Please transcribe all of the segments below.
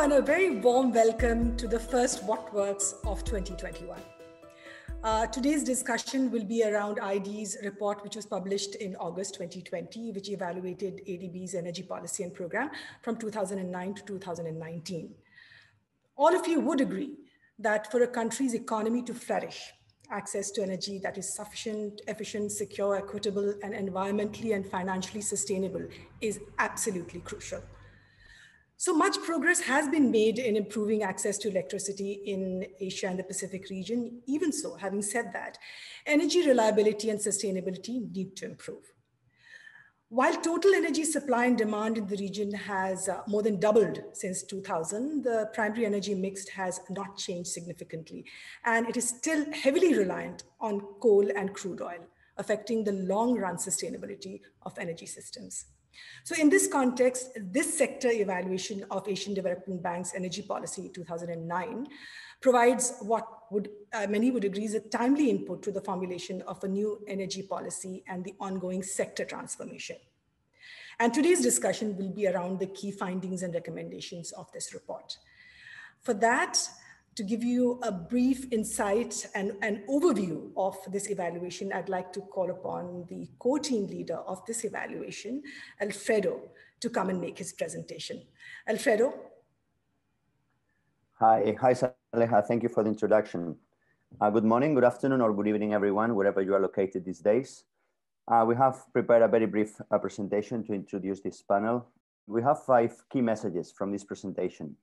And a very warm welcome to the first What Works of 2021. Uh, today's discussion will be around IED's report, which was published in August 2020, which evaluated ADB's energy policy and program from 2009 to 2019. All of you would agree that for a country's economy to flourish, access to energy that is sufficient, efficient, secure, equitable, and environmentally and financially sustainable is absolutely crucial. So much progress has been made in improving access to electricity in Asia and the Pacific region. Even so, having said that, energy reliability and sustainability need to improve. While total energy supply and demand in the region has uh, more than doubled since 2000, the primary energy mix has not changed significantly, and it is still heavily reliant on coal and crude oil, affecting the long run sustainability of energy systems. So in this context, this sector evaluation of Asian Development Bank's energy policy 2009 provides what would uh, many would agree is a timely input to the formulation of a new energy policy and the ongoing sector transformation. And today's discussion will be around the key findings and recommendations of this report. For that, to give you a brief insight and an overview of this evaluation, I'd like to call upon the co-team leader of this evaluation, Alfredo, to come and make his presentation. Alfredo. Hi, hi Saleha, thank you for the introduction. Uh, good morning, good afternoon, or good evening, everyone, wherever you are located these days. Uh, we have prepared a very brief uh, presentation to introduce this panel. We have five key messages from this presentation.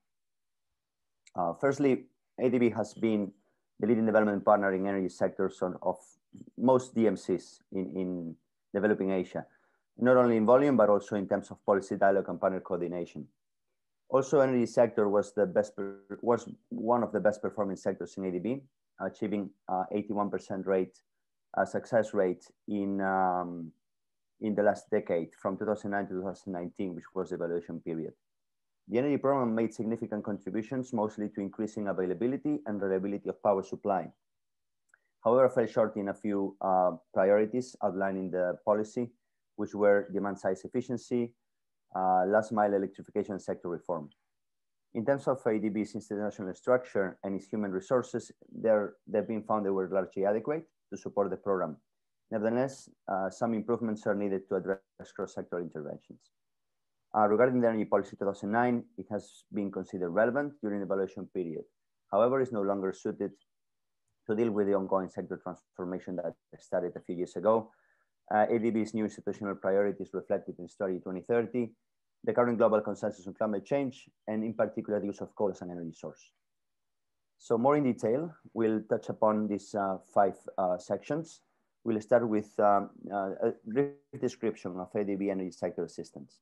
Uh, firstly, ADB has been the leading development partner in energy sectors on, of most DMCs in, in developing Asia, not only in volume, but also in terms of policy dialogue and partner coordination. Also, energy sector was the best was one of the best performing sectors in ADB, achieving 81% rate uh, success rate in um, in the last decade, from 2009 to 2019, which was the evaluation period. The energy program made significant contributions, mostly to increasing availability and reliability of power supply. However, fell short in a few uh, priorities outlined in the policy, which were demand side efficiency, uh, last mile electrification sector reform. In terms of ADB's institutional structure and its human resources, they've been found they were largely adequate to support the program. Nevertheless, uh, some improvements are needed to address cross-sector interventions. Uh, regarding the Energy Policy 2009, it has been considered relevant during the evaluation period. However, it's no longer suited to deal with the ongoing sector transformation that started a few years ago. Uh, ADB's new institutional priorities reflected in Strategy 2030, the current global consensus on climate change, and in particular, the use of coal as an energy source. So more in detail, we'll touch upon these uh, five uh, sections. We'll start with um, uh, a brief description of ADB energy sector assistance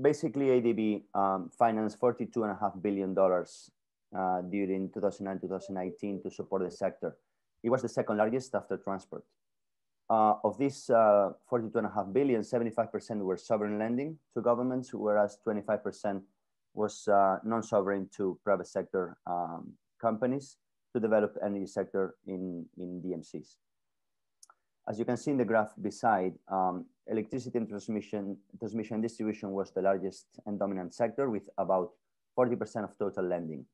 basically ADB um, financed $42.5 billion uh, during 2009, 2019 to support the sector. It was the second largest after transport. Uh, of this uh, 42.5 billion, 75% were sovereign lending to governments, whereas 25% was uh, non-sovereign to private sector um, companies to develop energy sector in, in DMCs. As you can see in the graph beside, um, electricity and transmission, transmission and distribution was the largest and dominant sector with about 40% of total lending.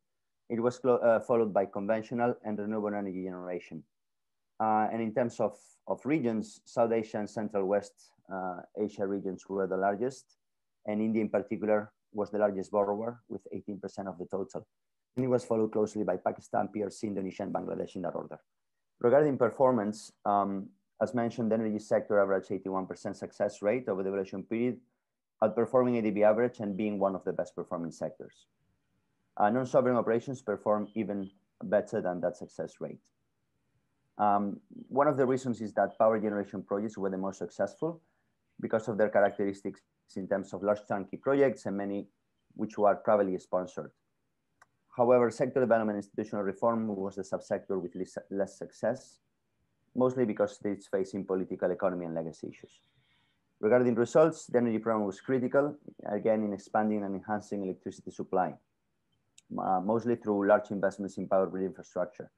It was uh, followed by conventional and renewable energy generation. Uh, and in terms of, of regions, South Asia and Central West uh, Asia regions were the largest, and India in particular was the largest borrower with 18% of the total. And it was followed closely by Pakistan, PRC, Indonesia, and Bangladesh in that order. Regarding performance, um, as mentioned, the energy sector averaged 81% success rate over the evaluation period, outperforming ADB average and being one of the best performing sectors. Uh, Non-sovereign operations perform even better than that success rate. Um, one of the reasons is that power generation projects were the most successful because of their characteristics in terms of large chunky projects and many which were privately sponsored. However, sector development institutional reform was the subsector with less success mostly because it's facing political economy and legacy issues. Regarding results, the energy program was critical, again, in expanding and enhancing electricity supply, uh, mostly through large investments in power grid infrastructure.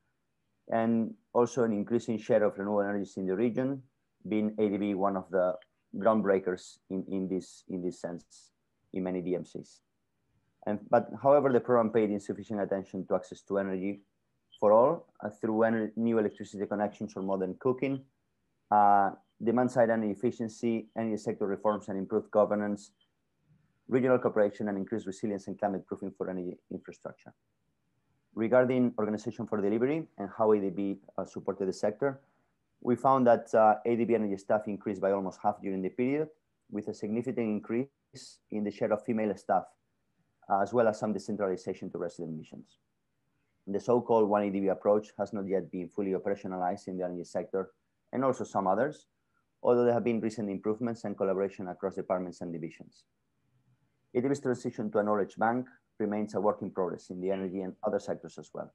And also an increasing share of renewable energies in the region, being ADB one of the groundbreakers in, in, this, in this sense in many DMCs. And, but however, the program paid insufficient attention to access to energy for all uh, through new electricity connections or modern cooking, uh, demand side energy efficiency, energy sector reforms and improved governance, regional cooperation and increased resilience and climate proofing for energy infrastructure. Regarding organization for delivery and how ADB uh, supported the sector, we found that uh, ADB energy staff increased by almost half during the period, with a significant increase in the share of female staff, uh, as well as some decentralization to resident missions. The so-called one ADB approach has not yet been fully operationalized in the energy sector and also some others, although there have been recent improvements and collaboration across departments and divisions. ADB's transition to a knowledge bank remains a work in progress in the energy and other sectors as well.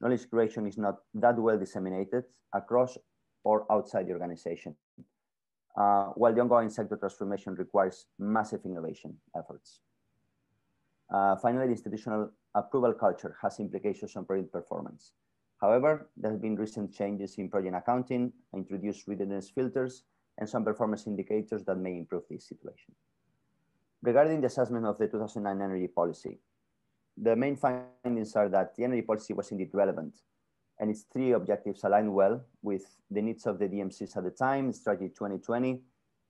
Knowledge creation is not that well disseminated across or outside the organization, uh, while the ongoing sector transformation requires massive innovation efforts. Uh, finally, the institutional approval culture has implications on project performance. However, there have been recent changes in project accounting, introduced readiness filters, and some performance indicators that may improve this situation. Regarding the assessment of the 2009 energy policy, the main findings are that the energy policy was indeed relevant and its three objectives align well with the needs of the DMCs at the time, Strategy 2020,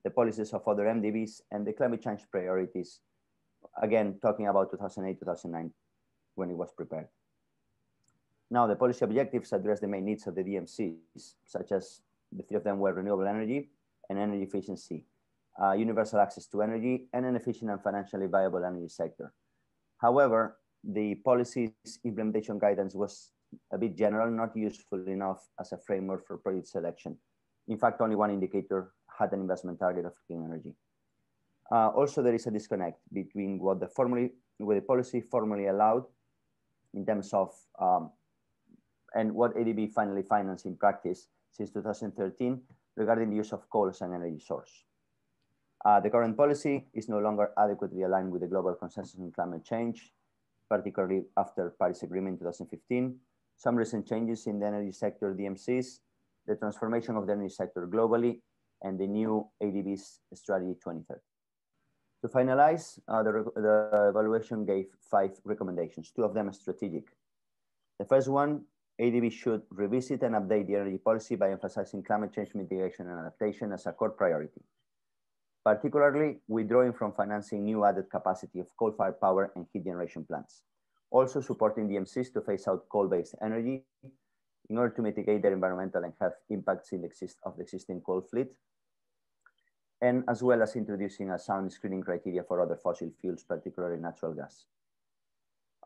the policies of other MDBs, and the climate change priorities, again, talking about 2008, 2009, when it was prepared. Now, the policy objectives address the main needs of the DMCs, such as the three of them were renewable energy and energy efficiency, uh, universal access to energy, and an efficient and financially viable energy sector. However, the policy's implementation guidance was a bit general, not useful enough as a framework for project selection. In fact, only one indicator had an investment target of clean energy. Uh, also, there is a disconnect between what the, formally, what the policy formally allowed in terms of um, and what ADB finally financed in practice since 2013 regarding the use of coal as an energy source. Uh, the current policy is no longer adequately aligned with the global consensus on climate change, particularly after Paris Agreement 2015, some recent changes in the energy sector DMCs, the transformation of the energy sector globally, and the new ADB's strategy 2030. To finalize, uh, the, the evaluation gave five recommendations, two of them strategic. The first one, ADB should revisit and update the energy policy by emphasizing climate change mitigation and adaptation as a core priority, particularly withdrawing from financing new added capacity of coal-fired power and heat generation plants. Also supporting DMCs to phase out coal-based energy in order to mitigate their environmental and health impacts in the exist of the existing coal fleet, and as well as introducing a sound screening criteria for other fossil fuels, particularly natural gas.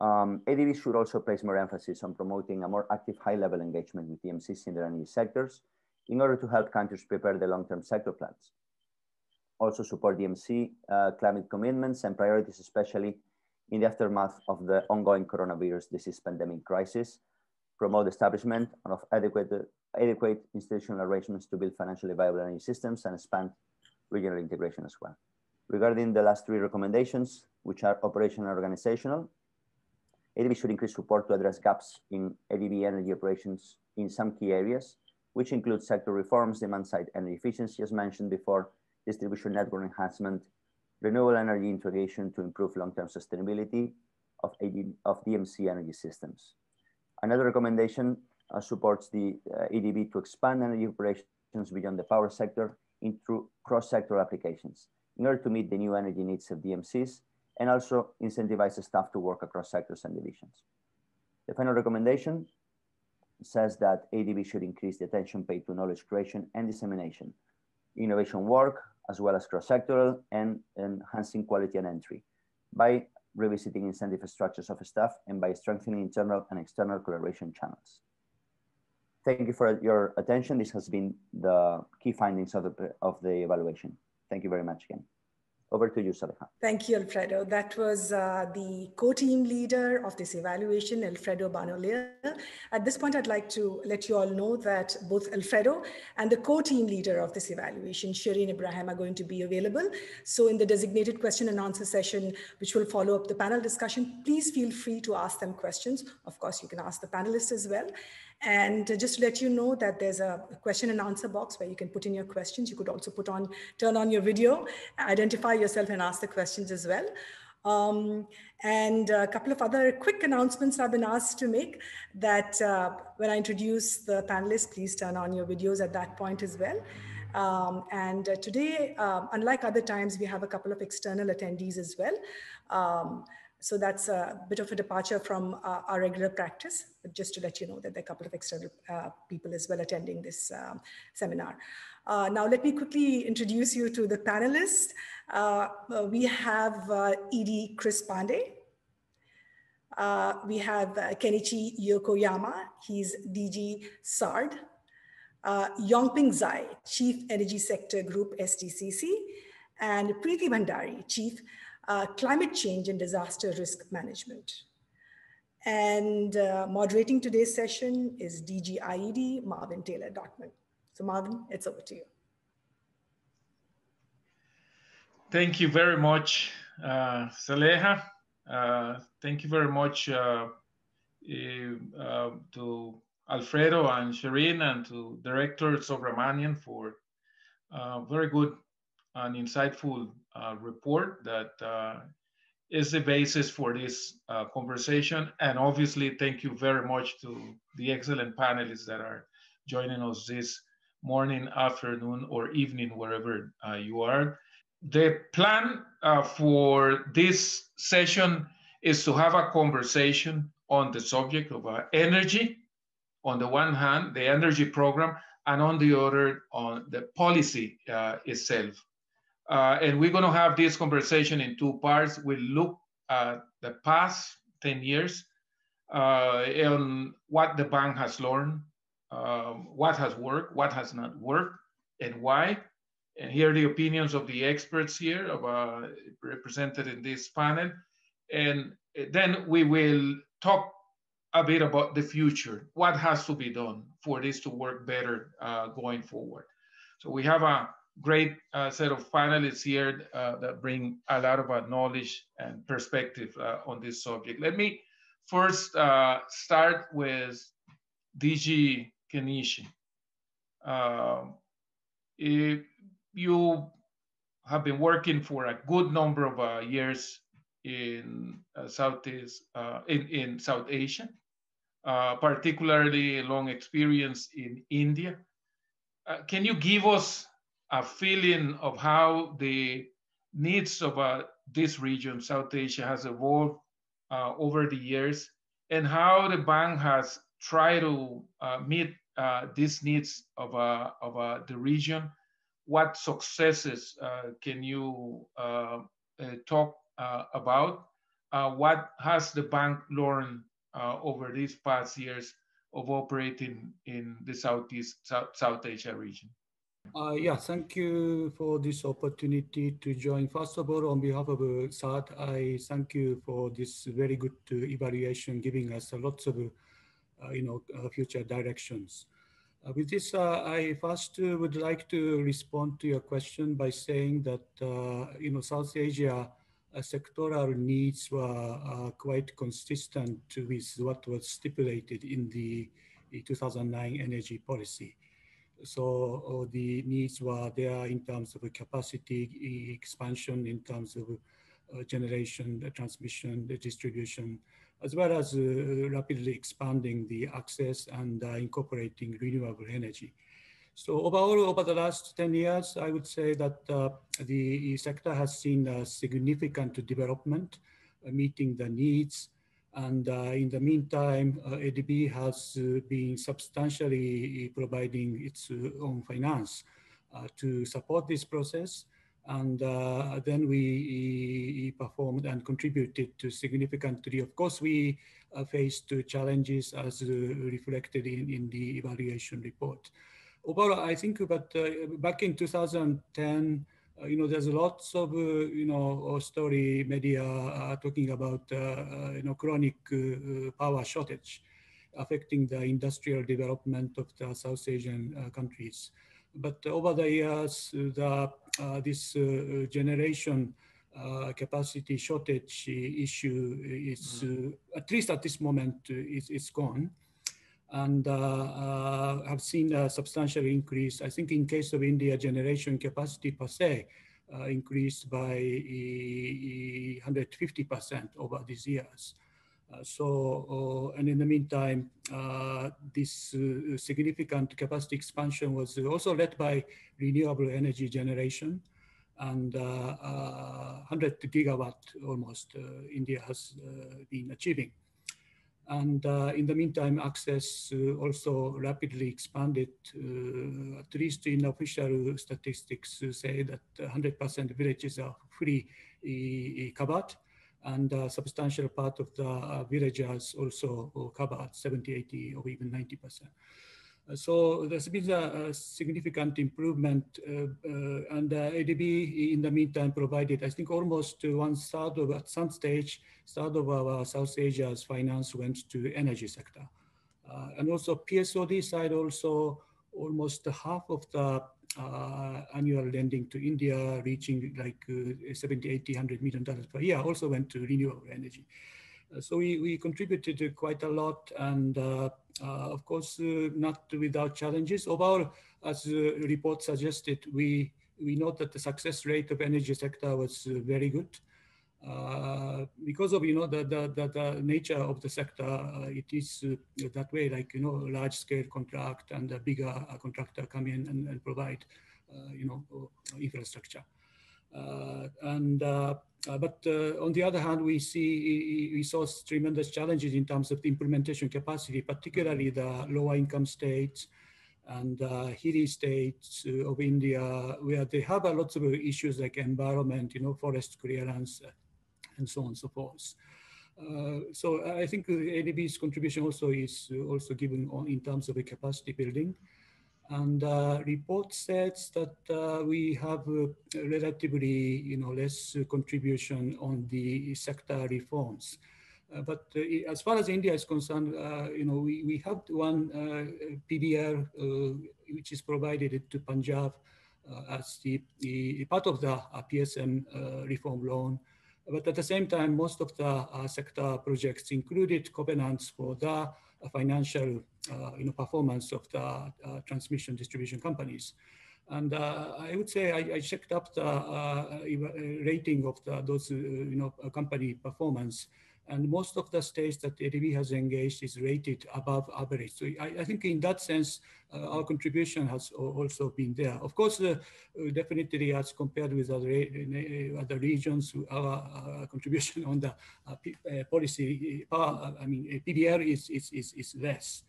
Um, ADB should also place more emphasis on promoting a more active high-level engagement with DMCs in their energy sectors in order to help countries prepare their long-term sector plans. Also support DMC uh, climate commitments and priorities, especially in the aftermath of the ongoing coronavirus disease pandemic crisis, promote establishment of adequate, adequate institutional arrangements to build financially viable energy systems and expand regional integration as well. Regarding the last three recommendations, which are operational and organizational, ADB should increase support to address gaps in ADB energy operations in some key areas, which include sector reforms, demand side energy efficiency, as mentioned before, distribution network enhancement, renewable energy integration to improve long-term sustainability of, AD, of DMC energy systems. Another recommendation uh, supports the uh, ADB to expand energy operations beyond the power sector into cross-sector applications in order to meet the new energy needs of DMCs and also incentivize staff to work across sectors and divisions. The final recommendation says that ADB should increase the attention paid to knowledge creation and dissemination, innovation work, as well as cross-sectoral and enhancing quality and entry by revisiting incentive structures of staff and by strengthening internal and external collaboration channels. Thank you for your attention. This has been the key findings of the, of the evaluation. Thank you very much again. Over to you, Saleha. Thank you, Alfredo. That was uh, the co-team leader of this evaluation, Alfredo Baño Leal. At this point, I'd like to let you all know that both Alfredo and the co-team leader of this evaluation, Shireen Ibrahim, are going to be available. So in the designated question and answer session, which will follow up the panel discussion, please feel free to ask them questions. Of course, you can ask the panelists as well. And just to let you know that there's a question and answer box where you can put in your questions. You could also put on, turn on your video, identify yourself and ask the questions as well. Um, and a couple of other quick announcements I've been asked to make that uh, when I introduce the panelists, please turn on your videos at that point as well. Um, and uh, today, uh, unlike other times, we have a couple of external attendees as well. Um, so that's a bit of a departure from uh, our regular practice, but just to let you know that there are a couple of external uh, people as well attending this um, seminar. Uh, now, let me quickly introduce you to the panelists. Uh, we have uh, ED Kris Panday. Uh, we have Kenichi Yokoyama, he's DG SARD. Uh, Yongping Zhai, Chief Energy Sector Group SDCC, and Preety Bhandari, Chief uh, Climate Change and Disaster Risk Management. And uh, moderating today's session is DG IED, Marvin Taylor Dormond. So Marvin, it's over to you. Thank you very much, uh, Saleha. Uh, thank you very much uh, uh, to Alfredo and Shireen and to Director Subramanian for a very good and insightful uh, report that uh, is the basis for this uh, conversation. And obviously, thank you very much to the excellent panelists that are joining us this morning, afternoon, or evening, wherever uh, you are. The plan uh, for this session is to have a conversation on the subject of uh, energy, on the one hand, the energy program, and on the other, on the policy itself. Uh, and we're going to have this conversation in two parts. We'll look at the past 10 years uh, on what the bank has learned, um, what has worked, what has not worked, and why. And here are the opinions of the experts here uh, represented in this panel. And then we will talk a bit about the future, what has to be done for this to work better uh, going forward. So we have a great uh, set of panelists here uh, that bring a lot of uh, knowledge and perspective uh, on this subject. Let me first uh, start with DG Kenichi. Um, if you have been working for a good number of uh, years in Southeast, in, in South Asia, particularly long experience in India. can you give us a feeling of how the needs of uh, this region, South Asia, has evolved uh, over the years, and how the bank has tried to uh, meet uh, these needs of, uh, of uh, the region. What successes can you talk about? what has the bank learned over these past years of operating in the Southeast South, South Asia region? Uh, yeah, thank you for this opportunity to join. First of all, on behalf of uh, I thank you for this very good uh, evaluation, giving us lots of, uh, you know, uh, future directions. Uh, with this, I first would like to respond to your question by saying that, you know, South Asia sectoral needs were quite consistent with what was stipulated in the 2009 energy policy. So uh, the needs were there in terms of capacity expansion, in terms of uh, generation, the transmission, the distribution, as well as uh, rapidly expanding the access and incorporating renewable energy. So overall, over the last 10 years, I would say that uh, the sector has seen a significant development, uh, meeting the needs and uh, in the meantime, uh, ADB has uh, been substantially uh, providing its uh, own finance uh, to support this process. And then we performed and contributed to significantly. Of course, we faced challenges as reflected in, in the evaluation report. Overall, I think that back in 2010, uh, you know, there's lots of, uh, you know, story media uh, talking about, you know, chronic power shortage affecting the industrial development of the South Asian countries. But over the years, the, this generation uh, capacity shortage issue is, mm. uh, at least at this moment, uh, is, is gone and uh, uh, have seen a substantial increase. I think in case of India, generation capacity per se uh, increased by 150% over these years. Uh, so, uh, and in the meantime, uh, this significant capacity expansion was also led by renewable energy generation and 100 gigawatt almost India has been achieving. And uh, in the meantime, access uh, also rapidly expanded. Uh, at least in official statistics, say that 100% villages are fully covered and a substantial part of the uh, villagers also covered 70, 80, or even 90 percent. Uh, so there's been a, a significant improvement, uh, uh, and ADB in the meantime provided, I think, almost one third of at some stage, third of our South Asia's finance went to energy sector, uh, and also PSOD side also almost half of the uh, annual lending to India reaching like uh, 70, 80, 100 million dollars per year also went to renewable energy. So we, we contributed quite a lot and uh, uh, of course uh, not without challenges. Overall, as the report suggested, we, we note that the success rate of energy sector was very good. Uh, because of you know the, the the, the nature of the sector, uh, it is uh, that way. Like you know, large scale contract and a bigger contractor come in and, and provide you know infrastructure. Uh, and uh, uh, but on the other hand, we see we saw tremendous challenges in terms of the implementation capacity, particularly the lower income states and uh, hilly states of India, where they have a lot of issues like environment, you know, forest clearance, and so on and so forth. Uh, so I think the ADB's contribution also is also given on in terms of a capacity building. And uh, report says that uh, we have relatively, you know, less contribution on the sector reforms. Uh, but uh, as far as India is concerned, uh, you know, we, we have one PBR which is provided to Punjab as the, the, part of the PSM reform loan. But at the same time, most of the uh, sector projects included covenants for the uh, financial uh, you know, performance of the transmission distribution companies. And uh, I would say I, I checked up the uh, rating of the, those, uh, you know, company performance. And most of the states that ADB has engaged is rated above average. So I, I think in that sense, uh, our contribution has also been there. Of course, uh, definitely as compared with other, uh, other regions, our, our contribution on the uh, uh, policy, uh, I mean, PBR is, is, is, is less.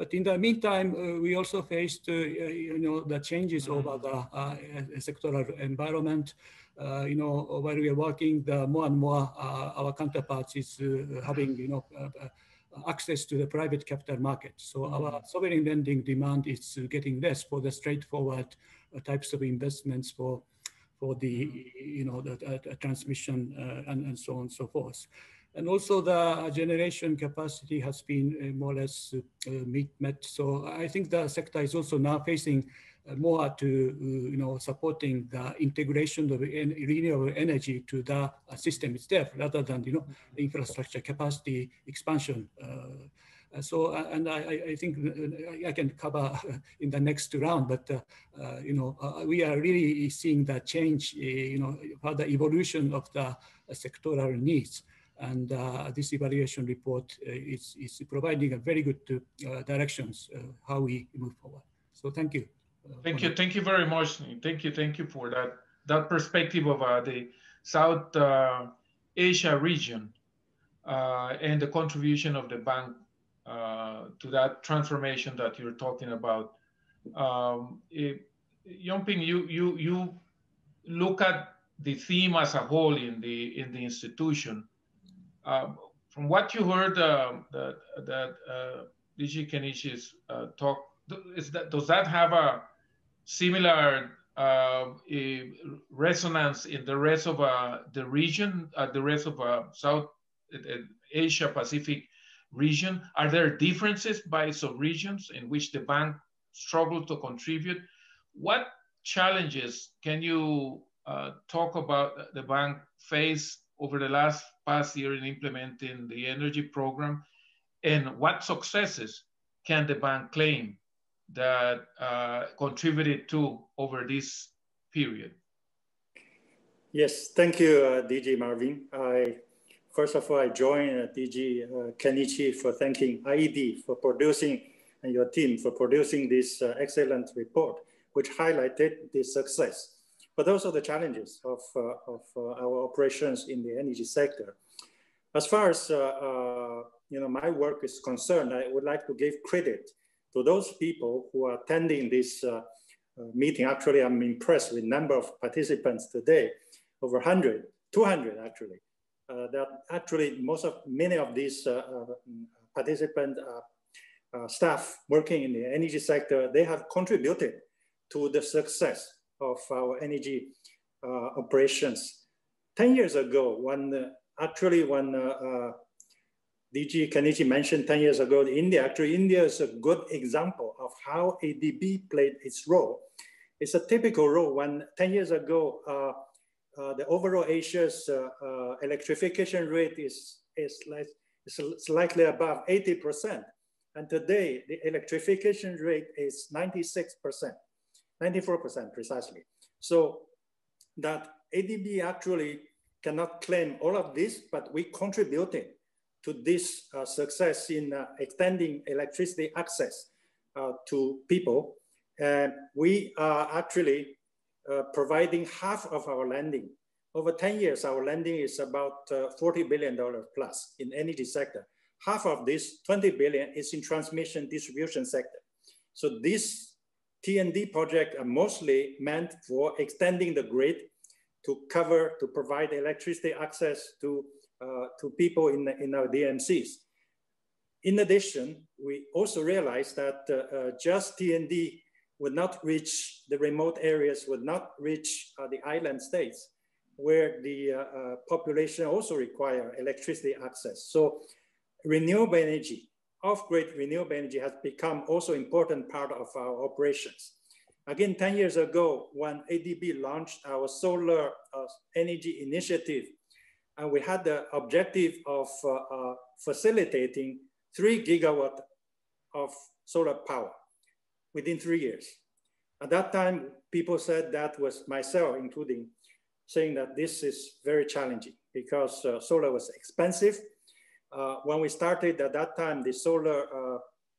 But in the meantime, uh, we also faced, uh, you know, the changes over the uh, sectoral environment. Uh, you know, while we are working, the more and more uh, our counterparts is uh, having, you know, access to the private capital market. So mm -hmm. our sovereign lending demand is getting less for the straightforward types of investments for for the, mm-hmm. you know, the, transmission and, and so on and so forth. And also the generation capacity has been more or less met. So I think the sector is also now facing uh, Uh, more to uh, you know supporting the integration of renewable energy to the uh, system itself rather than you know mm-hmm. infrastructure capacity expansion. Uh, uh, so, uh, and I, I, think uh, I can cover in the next round, but uh, you know, we are really seeing the change, you know, further evolution of the sectoral needs. And this evaluation report is, is providing a very good directions how we move forward. So thank you. Thank you, thank you very much. Thank you, thank you for that that perspective of uh, the South uh, Asia region uh, and the contribution of the bank uh, to that transformation that you're talking about. Um, it, Yongping, you you you look at the theme as a whole in the in the institution. Um, from what you heard uh, that that uh, DG Kenichi's uh, talk, is that does that have a similar uh, resonance in the rest of uh, the region, uh, the rest of uh, South Asia Pacific region? Are there differences by sub-regions in which the bank struggled to contribute? What challenges can you uh, talk about the bank face over the last past year in implementing the energy program? And what successes can the bank claim that uh, contributed to over this period? Yes, thank you, uh, DG Marvin. I, first of all, I join uh, DG uh, Kenichi for thanking IED for producing and your team for producing this uh, excellent report, which highlighted the success, but also the challenges of, uh, of uh, our operations in the energy sector. As far as you know, my work is concerned, I would like to give credit to those people who are attending this meeting. Actually, I'm impressed with number of participants today over 100, 200 actually. Uh, that actually most of many of these uh, uh participant uh, uh, staff working in the energy sector, they have contributed to the success of our energy operations. 10 years ago, when actually when DG Kenichi mentioned 10 years ago, in India, actually India is a good example of how ADB played its role. It's a typical role when 10 years ago, uh, uh, the overall Asia's uh, uh, electrification rate is, is, is slightly above 80%. And today, the electrification rate is 96%, 94% precisely. So that ADB actually cannot claim all of this, but we contributed to this uh, success in uh, extending electricity access uh, to people. And we are actually uh, providing half of our lending. Over 10 years, our lending is about uh, $40 billion plus in energy sector. Half of this 20 billion is in transmission distribution sector. So this T&D project are mostly meant for extending the grid to cover, to provide electricity access to, uh, to people in, in our DMCs. In addition, we also realized that uh, uh, just T&D would not reach the remote areas, would not reach uh, the island states where the uh, uh, population also require electricity access. So renewable energy, off-grid renewable energy has become also important part of our operations. Again, 10 years ago, when ADB launched our solar energy initiative, and we had the objective of uh, uh, facilitating three gigawatt of solar power within three years. At that time, people said that was myself, including saying that this is very challenging because uh, solar was expensive. Uh, when we started at that time, the solar uh,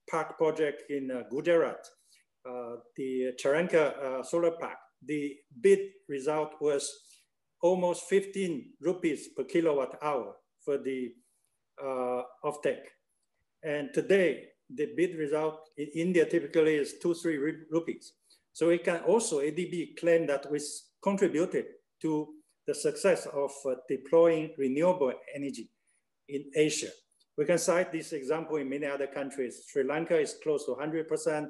park project in uh, Gujarat, the Charanka solar park, the bid result was almost 15 rupees per kilowatt hour for the offtake. And today, the bid result in India typically is two, three rupees. So it can also, ADB claim that we contributed to the success of uh, deploying renewable energy in Asia. We can cite this example in many other countries. Sri Lanka is close to 100%,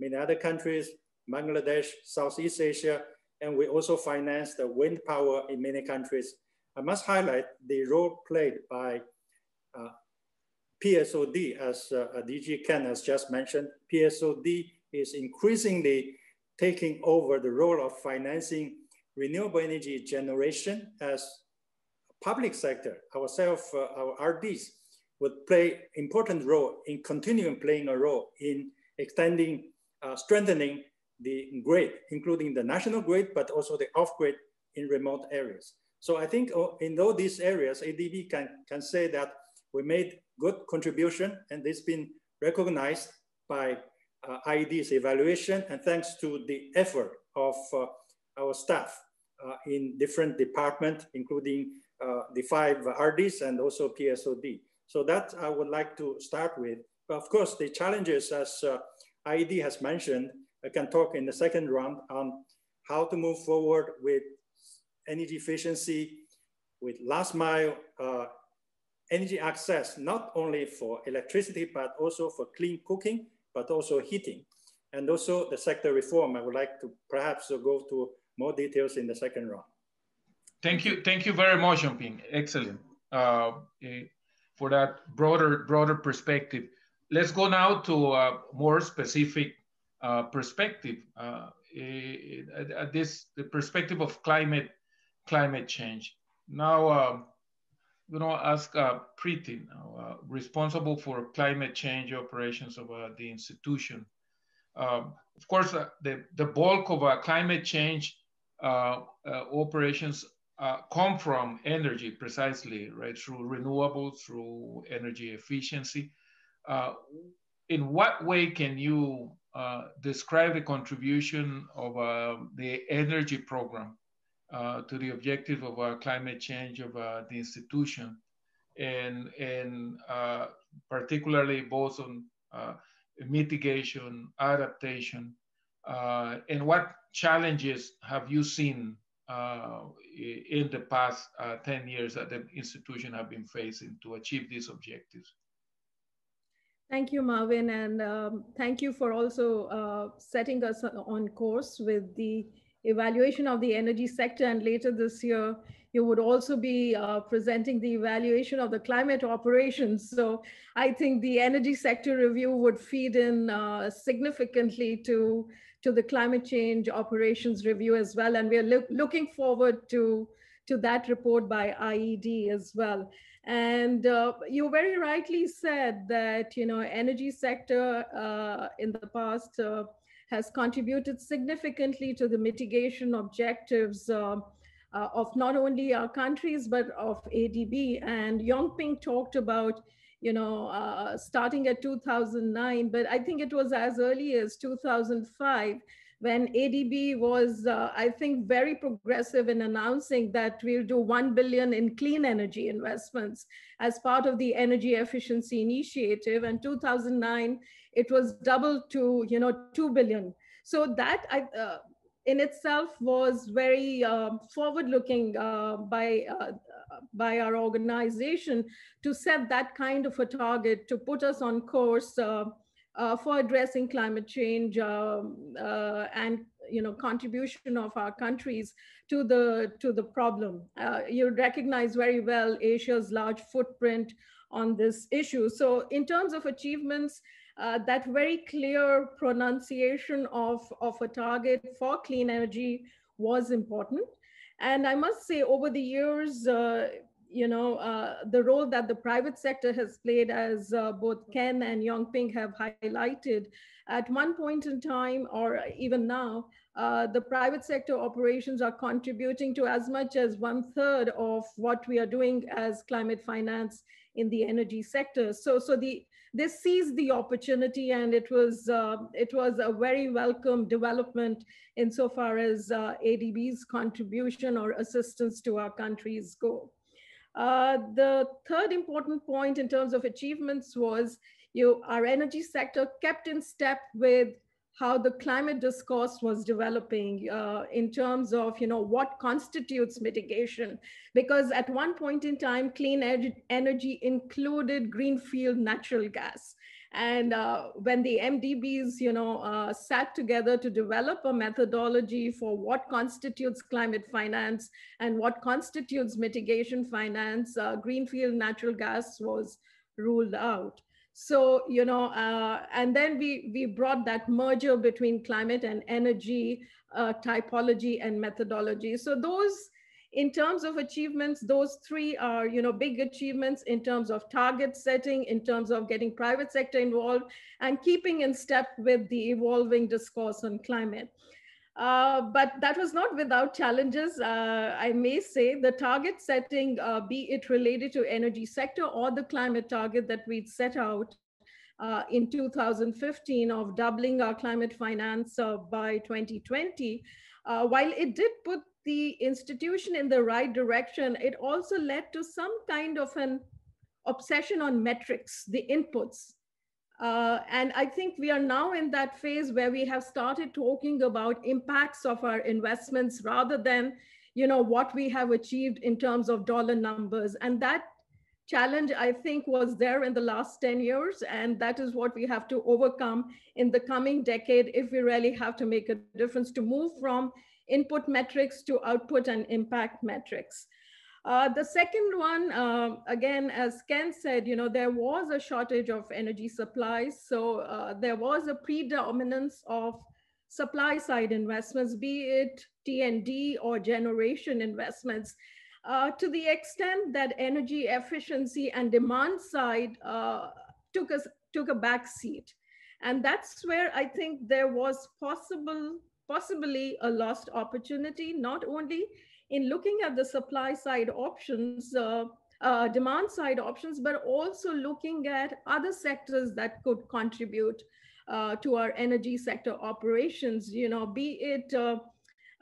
many other countries, Bangladesh, Southeast Asia, and we also finance the wind power in many countries. I must highlight the role played by uh, PSOD, as uh, DG Ken has just mentioned. PSOD is increasingly taking over the role of financing renewable energy generation as public sector, ourselves, uh, our RDs, would play important role in continuing playing a role in extending, uh, strengthening the grid, including the national grid, but also the off-grid in remote areas. So I think uh, in all these areas, ADB can, can say that we made good contribution and this been recognized by uh, IED's evaluation and thanks to the effort of uh, our staff uh, in different departments, including uh, the five RDs and also PSOD. So that I would like to start with. But of course, the challenges as uh, IED has mentioned, I can talk in the second round on how to move forward with energy efficiency, with last mile uh, energy access, not only for electricity, but also for clean cooking, but also heating. And also the sector reform, I would like to perhaps go to more details in the second round. Thank you. Thank you very much, Yongping. Excellent. Uh, eh, for that broader, broader perspective. Let's go now to a more specific uh, perspective. Uh, at this, the perspective of climate, climate change. Now, um, you know, ask uh, Preety, uh, responsible for climate change operations of uh, the institution. Um, of course, uh, the, the bulk of uh, climate change uh, uh, operations uh, come from energy precisely, right? Through renewables, through energy efficiency. Uh, in what way can you uh, describe the contribution of uh, the energy program uh, to the objective of uh, climate change of the institution, and and particularly both on mitigation, adaptation, and what challenges have you seen uh, in the past uh, 10 years that the institution have been facing to achieve these objectives. Thank you, Marvin, and um, thank you for also uh, setting us on course with the evaluation of the energy sector. And later this year, you would also be uh, presenting the evaluation of the climate operations. So I think the energy sector review would feed in uh, significantly to to the climate change operations review as well. And we're lo looking forward to, to that report by IED as well. And uh, you very rightly said that, you know, energy sector uh, in the past uh, has contributed significantly to the mitigation objectives uh, uh, of not only our countries, but of ADB. And Yongping talked about you know, uh, starting at 2009, but I think it was as early as 2005 when ADB was, uh, I think, very progressive in announcing that we'll do 1 billion in clean energy investments as part of the energy efficiency initiative. And 2009, it was doubled to, you know, 2 billion. So that I, uh, in itself was very uh, forward-looking uh, by uh, by our organization to set that kind of a target to put us on course uh, for addressing climate change um, uh, and you know contribution of our countries to the to the problem. Uh, you recognize very well Asia's large footprint on this issue. So in terms of achievements, uh, that very clear pronunciation of, of a target for clean energy was important. And I must say, over the years, uh, you know, uh, the role that the private sector has played, as uh, both Ken and Yongping have highlighted, at one point in time, or even now, uh, the private sector operations are contributing to as much as one third of what we are doing as climate finance in the energy sector. So, so the they seized the opportunity and it was, uh, it was a very welcome development insofar as uh, ADB's contribution or assistance to our countries go. Uh, the third important point in terms of achievements was you, our energy sector kept in step with how the climate discourse was developing uh, in terms of you know what constitutes mitigation. Because at one point in time clean energy included greenfield natural gas and uh, when the mdbs you know uh, sat together to develop a methodology for what constitutes climate finance and what constitutes mitigation finance uh, greenfield natural gas was ruled out so, you know, uh, and then we, we brought that merger between climate and energy uh, typology and methodology. So those, in terms of achievements, those three are, you know, big achievements in terms of target setting, in terms of getting private sector involved and keeping in step with the evolving discourse on climate. Uh, but that was not without challenges. Uh, I may say the target setting, uh, be it related to energy sector or the climate target that we'd set out uh, in 2015 of doubling our climate finance uh, by 2020, while it did put the institution in the right direction, it also led to some kind of an obsession on metrics, the inputs. Uh, and I think we are now in that phase where we have started talking about impacts of our investments rather than, you know, what we have achieved in terms of dollar numbers. And that challenge, I think, was there in the last 10 years. And that is what we have to overcome in the coming decade if we really have to make a difference to move from input metrics to output and impact metrics. Uh, the second one, uh, again, as Ken said, you know, there was a shortage of energy supplies. So uh, there was a predominance of supply side investments, be it T&D or generation investments, uh, to the extent that energy efficiency and demand side uh, took, us, took a back seat. And that's where I think there was possible, possibly a lost opportunity, not only in looking at the supply side options, uh, uh, demand side options, but also looking at other sectors that could contribute uh, to our energy sector operations, you know, be it uh,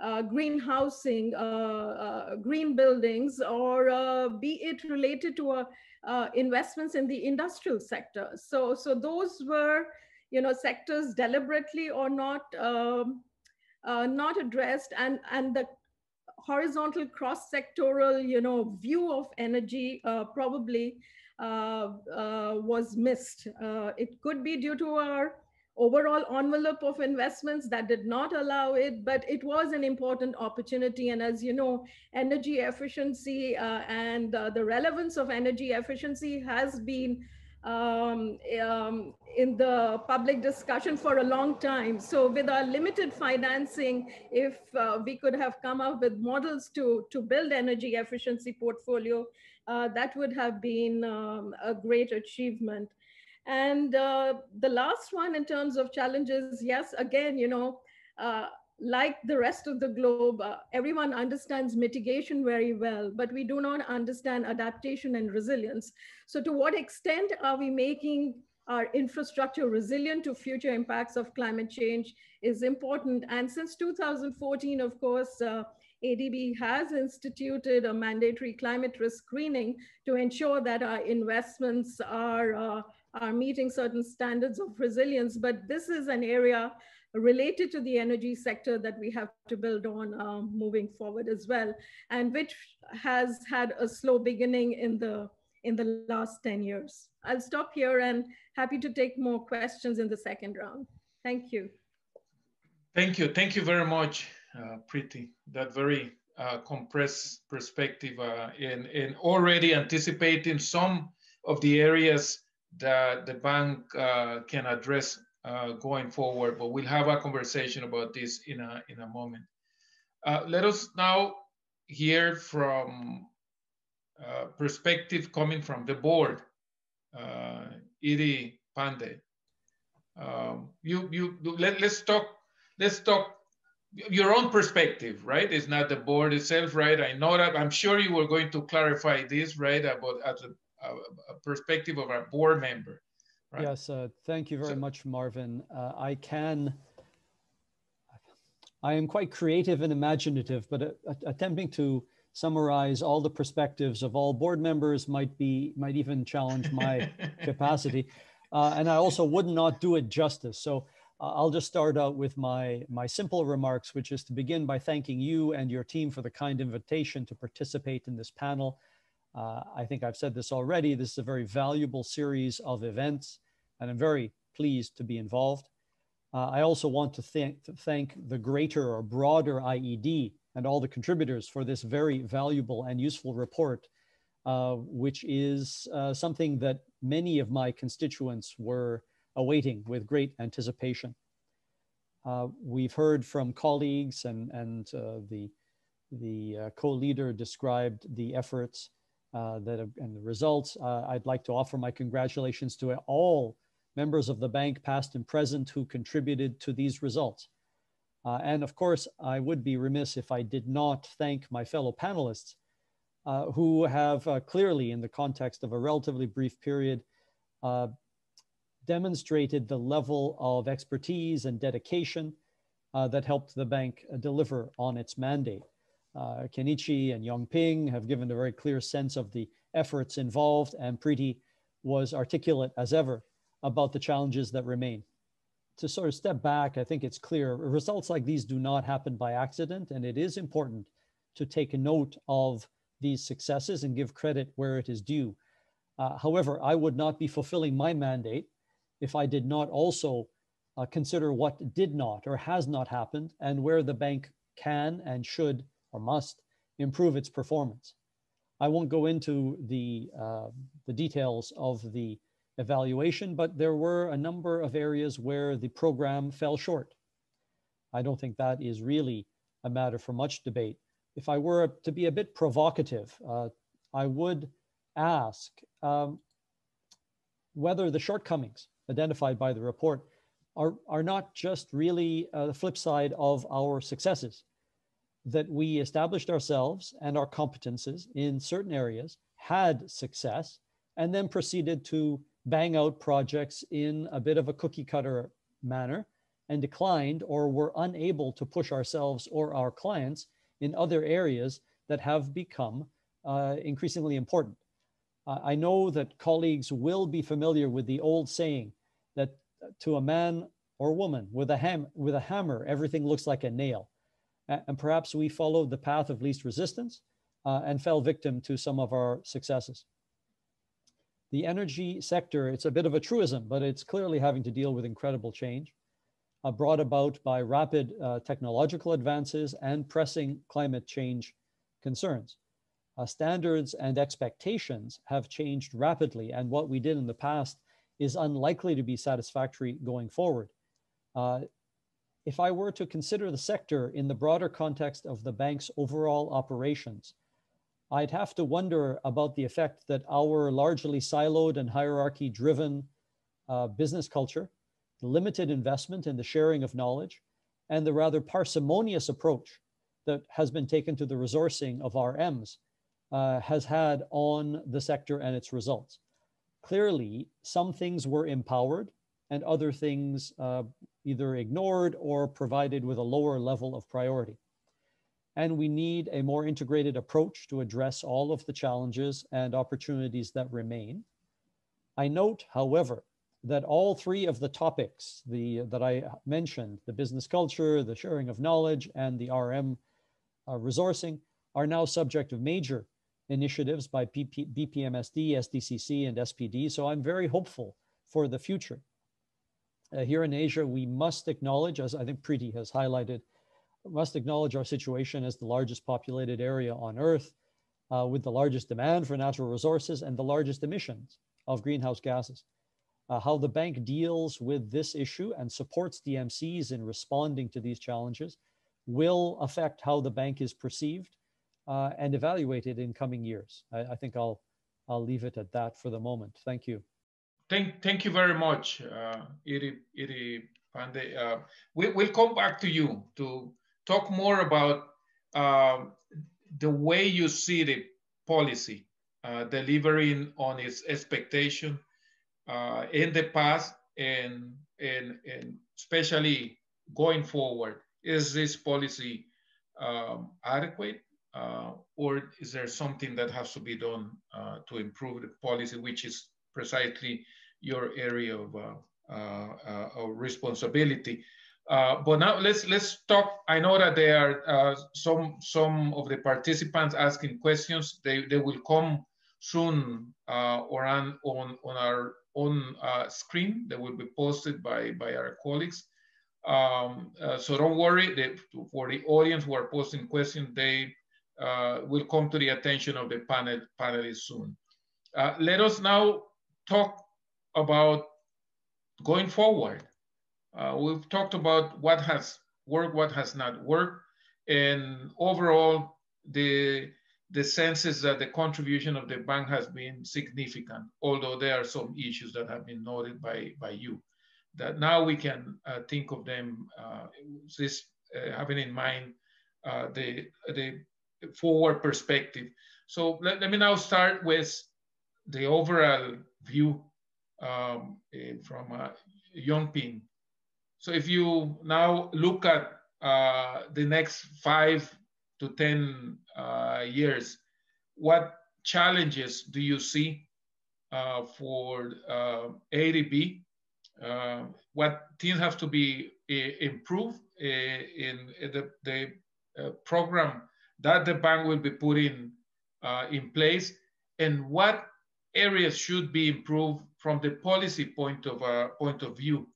uh, green housing, uh, green buildings, or be it related to investments in the industrial sector. So, so those were, you know, sectors deliberately or not um, not addressed, and and the horizontal cross-sectoral, you know, view of energy uh, probably uh, uh, was missed. Uh, it could be due to our overall envelope of investments that did not allow it, but it was an important opportunity. And as you know, energy efficiency uh, and uh, the relevance of energy efficiency has been um, um, in the public discussion for a long time. So with our limited financing, if uh, we could have come up with models to, to build energy efficiency portfolio, uh, that would have been um, a great achievement. And uh, the last one in terms of challenges, yes, again, you know, uh, like the rest of the globe, uh, everyone understands mitigation very well, but we do not understand adaptation and resilience. So to what extent are we making our infrastructure resilient to future impacts of climate change is important. And since 2014, of course, uh, ADB has instituted a mandatory climate risk screening to ensure that our investments are, uh, are meeting certain standards of resilience. But this is an area related to the energy sector that we have to build on um, moving forward as well, and which has had a slow beginning in the in the last 10 years. I'll stop here and happy to take more questions in the second round. Thank you. Thank you. Thank you very much, uh, Preety. That very uh, compressed perspective uh, in, in already anticipating some of the areas that the bank uh, can address uh, going forward, but we'll have a conversation about this in a, in a moment. Uh, let us now hear from uh, perspective coming from the board. Uh, Idi Panday. Um, you, you, let, let's talk, let's talk your own perspective, right? It's not the board itself, right? I know that, I'm sure you were going to clarify this, right? About as a, a perspective of a board member. Right. Yes, uh, thank you very so, much, Marvin. Uh, I can, I am quite creative and imaginative, but uh, attempting to summarize all the perspectives of all board members might be, might even challenge my capacity. Uh, and I also would not do it justice. So uh, I'll just start out with my, my simple remarks, which is to begin by thanking you and your team for the kind invitation to participate in this panel. Uh, I think I've said this already. This is a very valuable series of events, and I'm very pleased to be involved. Uh, I also want to thank, to thank the greater or broader IED and all the contributors for this very valuable and useful report, uh, which is uh, something that many of my constituents were awaiting with great anticipation. Uh, we've heard from colleagues and, and the, the co-leader described the efforts uh, that have, and the results. Uh, I'd like to offer my congratulations to all members of the bank, past and present, who contributed to these results. Uh, and of course, I would be remiss if I did not thank my fellow panelists uh, who have uh, clearly, in the context of a relatively brief period, uh, demonstrated the level of expertise and dedication that helped the bank deliver on its mandate uh, Kenichi and Yongping have given a very clear sense of the efforts involved, and Preety was articulate as ever about the challenges that remain. To sort of step back, I think it's clear results like these do not happen by accident, and it is important to take note of these successes and give credit where it is due. Uh, however, I would not be fulfilling my mandate if I did not also uh, consider what did not or has not happened and where the bank can and should or must improve its performance. I won't go into the, uh, the details of the evaluation, but there were a number of areas where the program fell short. I don't think that is really a matter for much debate. If I were to be a bit provocative, uh, I would ask um, whether the shortcomings identified by the report are, are not just really uh, the flip side of our successes that we established ourselves and our competences in certain areas, had success, and then proceeded to bang out projects in a bit of a cookie cutter manner and declined or were unable to push ourselves or our clients in other areas that have become uh, increasingly important. Uh, I know that colleagues will be familiar with the old saying that to a man or woman with a, ham- with a hammer, everything looks like a nail. And perhaps we followed the path of least resistance uh, and fell victim to some of our successes. The energy sector, it's a bit of a truism, but it's clearly having to deal with incredible change uh, brought about by rapid uh, technological advances and pressing climate change concerns. Uh, standards and expectations have changed rapidly, and what we did in the past is unlikely to be satisfactory going forward. If I were to consider the sector in the broader context of the bank's overall operations, I'd have to wonder about the effect that our largely siloed and hierarchy driven uh, business culture, the limited investment in the sharing of knowledge, and the rather parsimonious approach that has been taken to the resourcing of RMs uh, has had on the sector and its results. Clearly, some things were empowered and other things uh, either ignored or provided with a lower level of priority. And we need a more integrated approach to address all of the challenges and opportunities that remain. I note, however, that all three of the topics the, that I mentioned, the business culture, the sharing of knowledge, and the RM uh, resourcing, are now subject of major initiatives by BP, BPMSD, SDCC, and SPD. So I'm very hopeful for the future. Uh, here in Asia, we must acknowledge, as I think Preety has highlighted, must acknowledge our situation as the largest populated area on Earth, uh, with the largest demand for natural resources and the largest emissions of greenhouse gases. Uh, how the bank deals with this issue and supports DMCs in responding to these challenges will affect how the bank is perceived uh, and evaluated in coming years. I, I, think I'll, I'll leave it at that for the moment. Thank you. Thank, thank you very much, uh, Iri, Iri Panday. Uh, we, we'll come back to you to talk more about uh, the way you see the policy uh, delivering on its expectation uh, in the past and, and, and especially going forward. Is this policy um, adequate uh, or is there something that has to be done uh, to improve the policy, which is precisely your area of, uh, of responsibility? Uh, but now let's let's talk. I know that there are uh, some some of the participants asking questions. They they will come soon uh, or on on on our own uh, screen. They will be posted by by our colleagues. Um, uh, so don't worry. They, for the audience who are posting questions, they will come to the attention of the panel panelists soon. let us now talk about going forward. Uh, we've talked about what has worked, what has not worked, and overall, the the sense is that the contribution of the bank has been significant, although there are some issues that have been noted by, by you. That now we can uh, think of them, uh, this uh, having in mind uh, the, the forward perspective. So let, let me now start with the overall view um, eh, from uh, Ping. So if you now look at uh, the next five to 10 uh, years, what challenges do you see uh, for uh, ADB? Uh, what things have to be uh, improved uh, in the, the program that the bank will be putting in place? And what areas should be improved from the policy point of, point of view?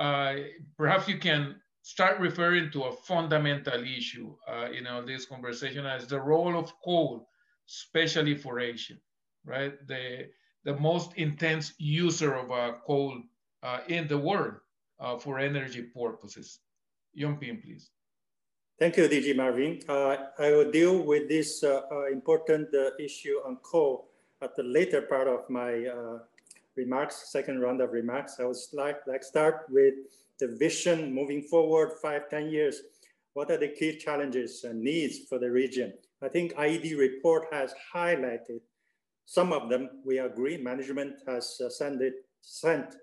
uh, perhaps you can start referring to a fundamental issue uh, in know, this conversation as the role of coal, especially for Asia, right? The, the most intense user of uh, coal uh, in the world uh, for energy purposes. Ping, please. Thank you, DG Marvin. Uh, I will deal with this important issue on coal at the later part of my remarks, second round of remarks. I would like, like start with the vision moving forward five, ten years. what are the key challenges and needs for the region. I think IED report has highlighted some of them. We agree, management has uh, sent, it, sent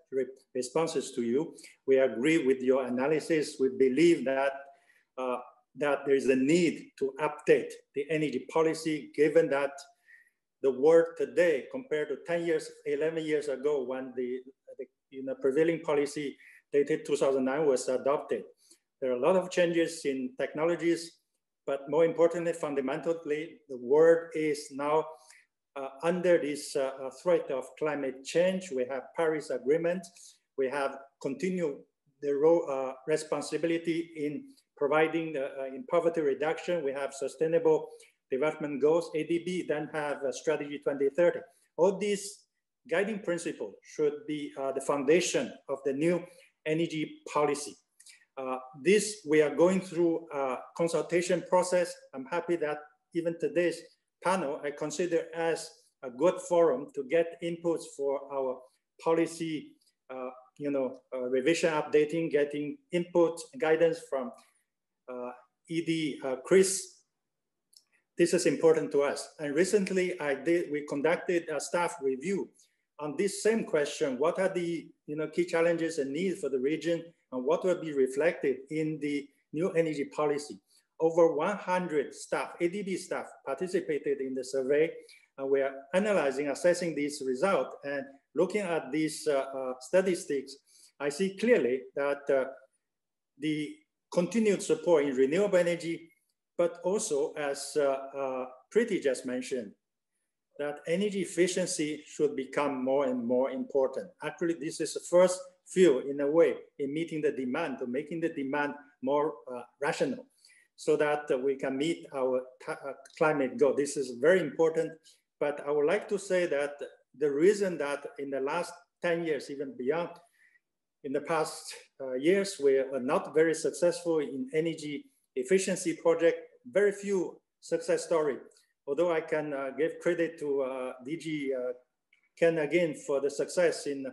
responses to you. We agree with your analysis. We believe that, uh, that there is a need to update the energy policy given that the world today compared to 10 years, 11 years ago when the, the you know, prevailing policy dated 2009 was adopted. There are a lot of changes in technologies, but more importantly, fundamentally, the world is now uh, under this uh, uh threat of climate change. We have Paris Agreement. We have continued the role, uh, responsibility in providing uh, in poverty reduction. We have sustainable development goals, ADB, then have a strategy 2030. All these guiding principles should be the foundation of the new energy policy. Uh, this, we are going through a consultation process. I'm happy that even today's panel, I consider as a good forum to get inputs for our policy, uh, you know, uh, revision, updating, getting input, guidance from uh, ED uh, Kris. This is important to us. And recently I did, we conducted a staff review on this same question, what are the you know, key challenges and needs for the region and what will be reflected in the new energy policy? Over 100 staff, ADB staff participated in the survey. And we are analyzing, assessing these results and looking at these uh, uh, statistics, I see clearly that uh, the continued support in renewable energy, but also as uh, uh, Preety just mentioned, that energy efficiency should become more and more important. Actually, this is the first field in a way in meeting the demand, to making the demand more uh, rational so that uh, we can meet our uh, climate goal. This is very important, but I would like to say that the reason that in the last 10 years, even beyond, in the past uh, years, we are not very successful in energy efficiency project, very few success story although I can uh, give credit to uh, DG uh, Ken again for the success in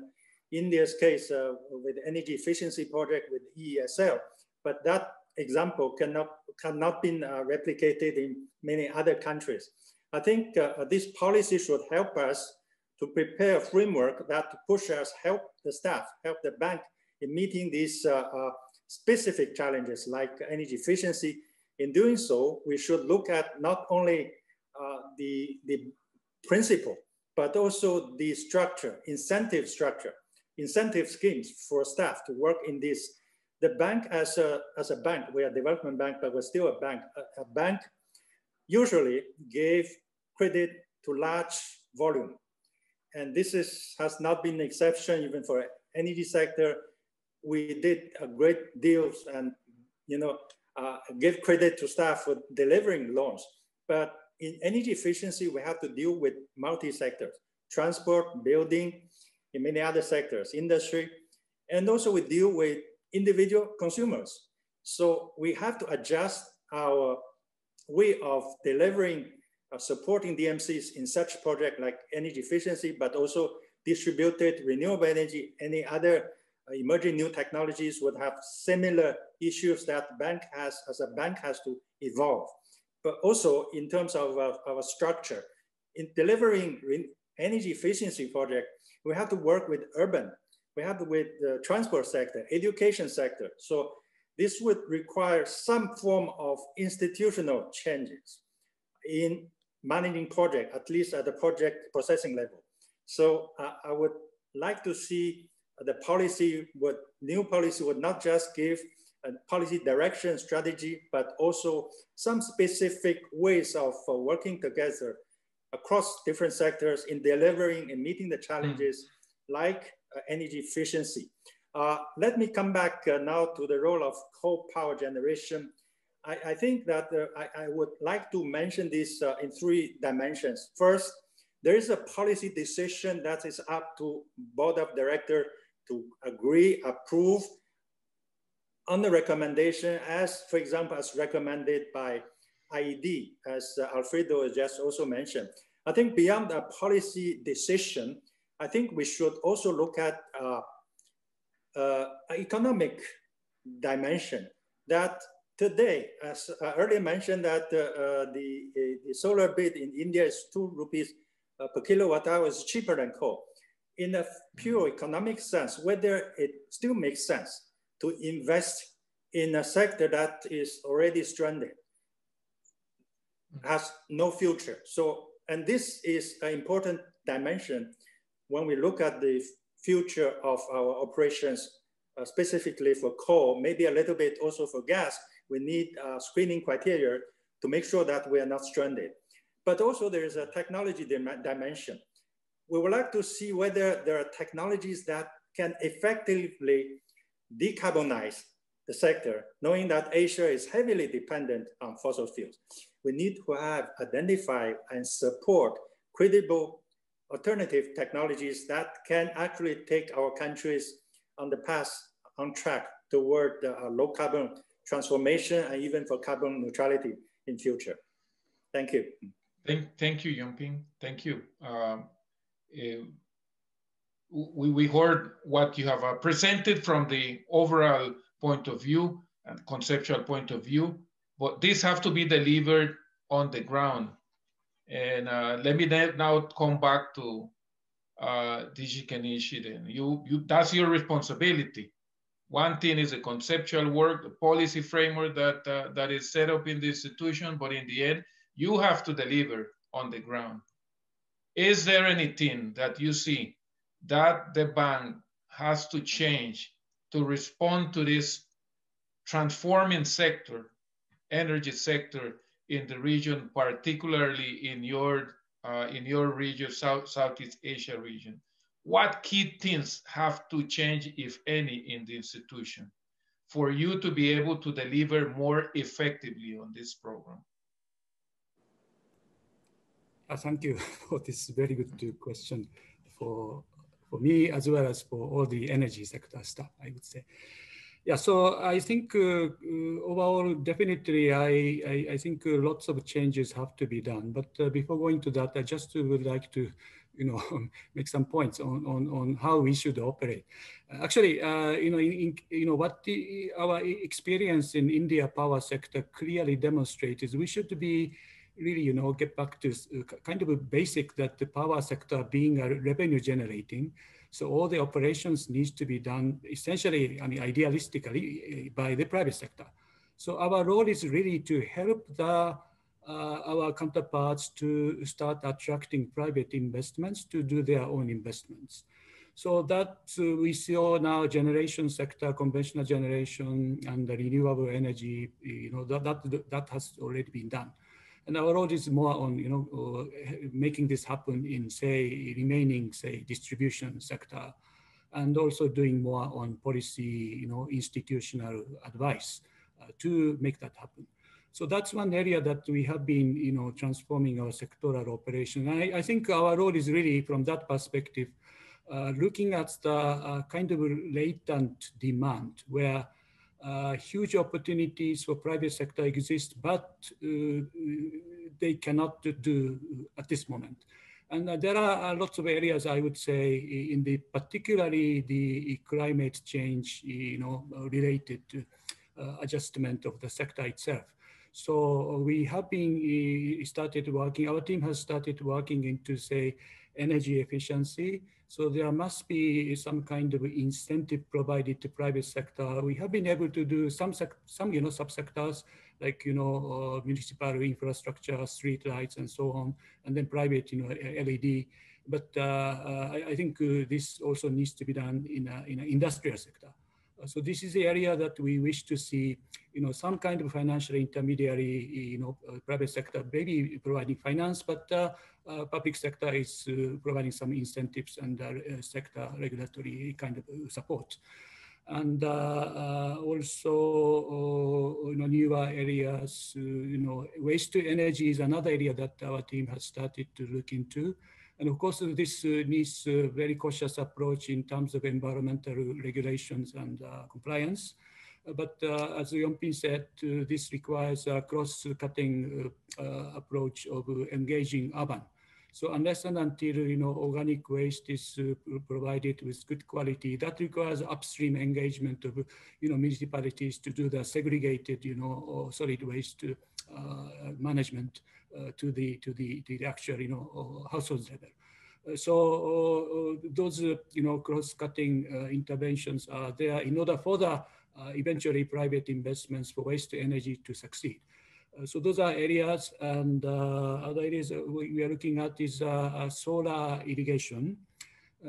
India's case with energy efficiency project with EESL, but that example cannot cannot be replicated in many other countries. I think this policy should help us to prepare a framework that push us, help the staff, help the bank in meeting these uh, uh, specific challenges like energy efficiency. In doing so, we should look at not only uh, the, the principle, but also the structure, incentive structure, incentive schemes for staff to work in this. The bank as a, as a bank, we are a development bank, but we're still a bank. A, a bank usually gave credit to large volume. And this is, has not been an exception even for energy sector. We did a great deals and, you know, uh, give credit to staff for delivering loans. But in energy efficiency, we have to deal with multi-sectors, transport, building, in many other sectors, industry, and also we deal with individual consumers. So we have to adjust our way of delivering, uh, supporting DMCs in such project like energy efficiency, but also distributed renewable energy, any other emerging new technologies would have similar issues that bank has, as a bank has to evolve but also in terms of uh, our structure. In delivering energy efficiency project, we have to work with urban, we have to with the transport sector, education sector. So this would require some form of institutional changes in managing project, at least at the project processing level. So uh, I would like to see the policy would, new policy would not just give a policy direction, strategy, but also some specific ways of uh, working together across different sectors in delivering and meeting the challenges mm. like uh, energy efficiency. Uh, let me come back uh, now to the role of coal power generation. I, I think that uh, I, I, would like to mention this uh, in three dimensions. First, there is a policy decision that is up to board of director to agree, approve, on the recommendation as, for example, as recommended by IED, as uh, Alfredo just also mentioned. I think beyond a policy decision, I think we should also look at uh, uh, economic dimension that today, as I earlier mentioned that uh, the, the solar bid in India is two rupees uh, per kilowatt hour is cheaper than coal. In a pure economic sense, whether it still makes sense to invest in a sector that is already stranded, has no future. So, and this is an important dimension when we look at the future of our operations, uh, specifically for coal, maybe a little bit also for gas, we need uh, screening criteria to make sure that we are not stranded. But also there is a technology dim dimension. We would like to see whether there are technologies that can effectively decarbonize the sector, knowing that Asia is heavily dependent on fossil fuels. We need to have identified and support credible alternative technologies that can actually take our countries on the path, on track toward uh, low carbon transformation and even for carbon neutrality in future. Thank you. Thank, thank you, Yongping. Thank you. Um, we, we heard what you have uh, presented from the overall point of view and conceptual point of view, but this have to be delivered on the ground. And uh, let me now come back to uh, DG Kenichi then. You, you, that's your responsibility. One thing is the conceptual work, the policy framework that, uh, that is set up in the institution, but in the end, you have to deliver on the ground. Is there anything that you see that the bank has to change to respond to this transforming sector, energy sector in the region, particularly in your, uh, in your region, South, Southeast Asia region? what key things have to change, if any, in the institution for you to be able to deliver more effectively on this program? Uh, thank you for this very good question for, for me as well as for all the energy sector stuff, I would say. Yeah, so I think uh, uh, overall, definitely, I, I, I think uh, lots of changes have to be done. But uh, before going to that, I just would like to you know, make some points on, on, on how we should operate. Actually, uh, you know, in, in, you know what the, our experience in India power sector clearly demonstrates is we should be really, you know, get back to uh, kind of a basic that the power sector being a revenue generating. So all the operations needs to be done essentially, I mean, idealistically uh, by the private sector. So our role is really to help the uh, our counterparts to start attracting private investments to do their own investments. So that uh, we saw now generation sector, conventional generation and the renewable energy, you know, that, that, that has already been done. And our role is more on, you know, uh, making this happen in say remaining, say distribution sector and also doing more on policy, you know, institutional advice uh, to make that happen. So that's one area that we have been, you know, transforming our sectoral operation. I, I think our role is really from that perspective, uh, looking at the uh, kind of latent demand where uh, huge opportunities for private sector exist, but uh, they cannot do at this moment. And uh, there are lots of areas, I would say, in the particularly the climate change, you know, related uh, adjustment of the sector itself. So we have been uh, started working, our team has started working into say energy efficiency. So there must be some kind of incentive provided to private sector. We have been able to do some, some you know, subsectors like, you know, uh, municipal infrastructure, street lights and so on, and then private, you know, LED. But uh, uh, I, I, think uh, this also needs to be done in an in industrial sector. So this is the area that we wish to see, you know, some kind of financial intermediary, you know, uh, private sector maybe providing finance, but uh, uh, public sector is uh, providing some incentives and uh, sector regulatory kind of uh, support. And also, you know, newer areas, you know, waste to energy is another area that our team has started to look into. And of course, this uh, needs a very cautious approach in terms of environmental regulations and uh, compliance. Uh, but as Yongping said, this requires a cross-cutting approach of engaging urban. So unless and until you know organic waste is uh, provided with good quality, that requires upstream engagement of you know municipalities to do the segregated you know solid waste uh, management uh, to the to the the actual you know household level. Uh, so uh, those you know cross-cutting interventions are there in order for the eventually private investments for waste energy to succeed. Uh, so those are areas and uh, other areas we, are looking at is uh, solar irrigation.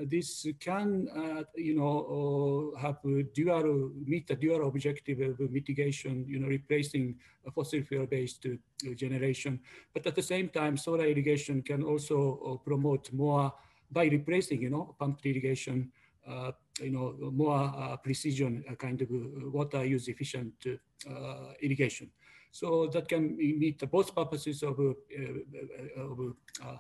This can, you know, have dual, meet the dual objective of mitigation, you know, replacing fossil fuel-based generation. But at the same time, solar irrigation can also promote more by replacing, you know, pumped irrigation, uh, you know, more uh, precision uh, kind of water use efficient irrigation. So that can meet both purposes of, uh, uh, of uh,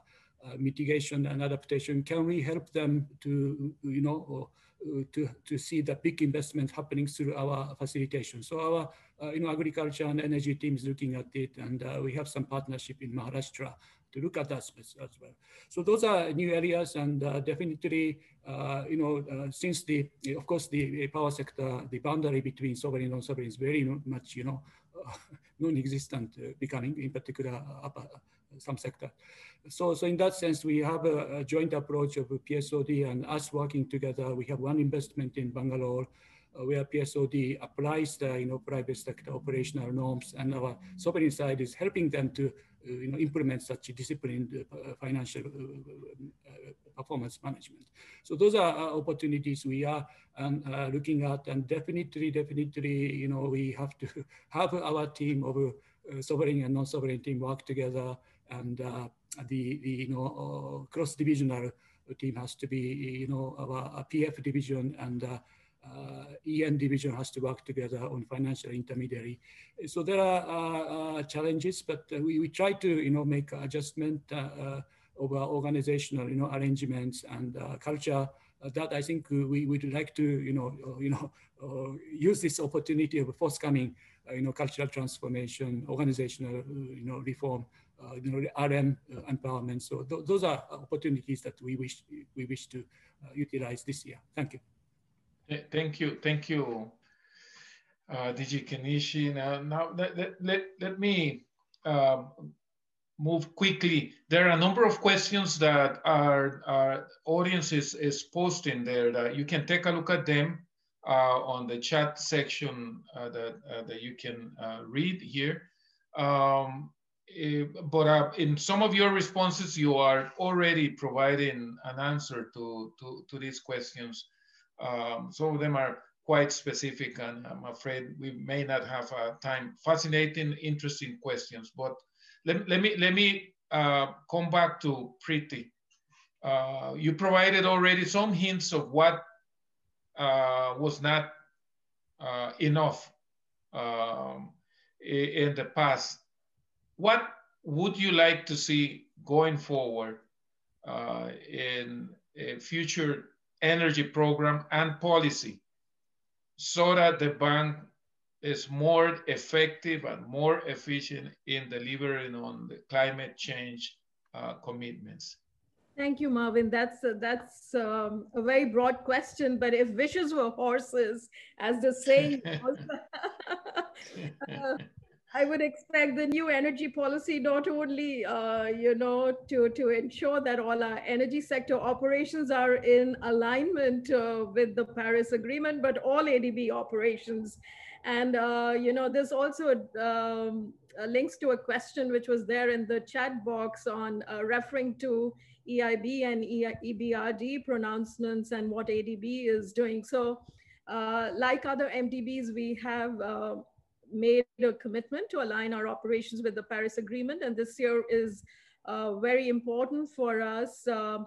mitigation and adaptation. Can we help them to, you know, to, to see the big investment happening through our facilitation. So our, uh, you know, agriculture and energy team is looking at it, and uh, we have some partnership in Maharashtra to look at that as well. So those are new areas, and uh, definitely, you know, since the, of course, the power sector, the boundary between sovereign and non-sovereign is very much, you know, non-existent uh, becoming, in particular, uh, uh, some sector. So, so in that sense, we have a, a, joint approach of PSOD and us working together. We have one investment in Bangalore uh, where PSOD applies the you know private sector operational norms, and our sovereign side is helping them to uh, you know implement such disciplined uh, financial performance management. So those are opportunities we are um, uh, looking at, and definitely, definitely, you know, we have to have our team of uh, sovereign and non-sovereign team work together, and uh, the, the you know uh, cross-divisional team has to be, you know, our, PF division and uh, EN division has to work together on financial intermediary. So there are uh, challenges, but we, we try to, you know, make adjustment of our organizational, you know, arrangements and culture uh, that I think we would like to, you know, uh, you know, uh, use this opportunity of forthcoming, you know, cultural transformation, organizational, you know, reform, you know, RM empowerment. So th those are opportunities that we wish we wish to utilize this year. Thank you. Thank you. Thank you, uh, DG. Now, now let, let, let, let me um, move quickly. There are a number of questions that our, our audience is, is posting there you can take a look at them uh, on the chat section uh, that, uh, that you can uh, read here. Um, eh, but uh, in some of your responses, you are already providing an answer to, to, to these questions. Um, some of them are quite specific and I'm afraid we may not have time. Fascinating, interesting questions, but let, let me let me uh, come back to Preety. Uh, you provided already some hints of what uh, was not uh, enough um, in the past. What would you like to see going forward uh, in a future energy program and policy so that the bank is more effective and more efficient in delivering on the climate change uh, commitments? Thank you, Marvin. That's a, that's um, a very broad question. But if wishes were horses, as the saying goes, uh, I would expect the new energy policy not only, uh, you know, to to ensure that all our energy sector operations are in alignment uh, with the Paris Agreement, but all ADB operations and, uh, you know, there's also um, links to a question which was there in the chat box on uh, referring to EIB and EBRD pronouncements and what ADB is doing. So uh, like other MDBs, we have uh, made a commitment to align our operations with the Paris Agreement. And this year is uh, very important for us uh,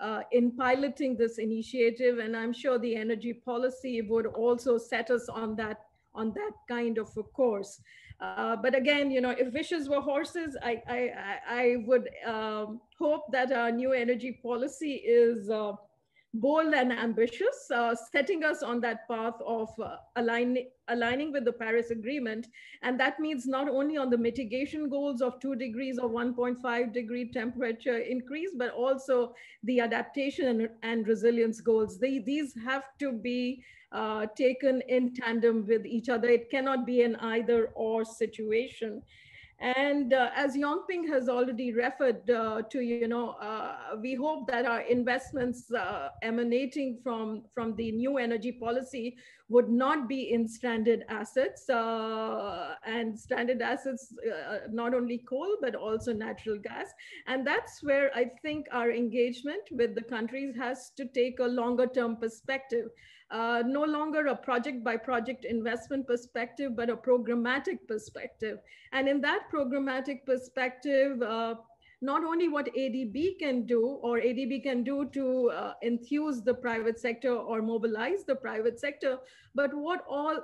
uh, in piloting this initiative. And I'm sure the energy policy would also set us on that on that kind of a course. Uh, but again, you know, if wishes were horses, I, I, I would um, hope that our new energy policy is uh, bold and ambitious, uh, setting us on that path of uh, align, aligning with the Paris Agreement. And that means not only on the mitigation goals of two degrees or 1.5 degree temperature increase, but also the adaptation and, and resilience goals. They, these have to be uh, taken in tandem with each other. It cannot be an either or situation. And uh, as Yongping has already referred uh, to, you know, uh, we hope that our investments uh, emanating from, from the new energy policy would not be in stranded assets uh, and stranded assets, uh, not only coal, but also natural gas. And that's where I think our engagement with the countries has to take a longer term perspective uh, no longer a project by project investment perspective, but a programmatic perspective. And in that programmatic perspective, uh, not only what ADB can do or ADB can do to uh, enthuse the private sector or mobilize the private sector, but what all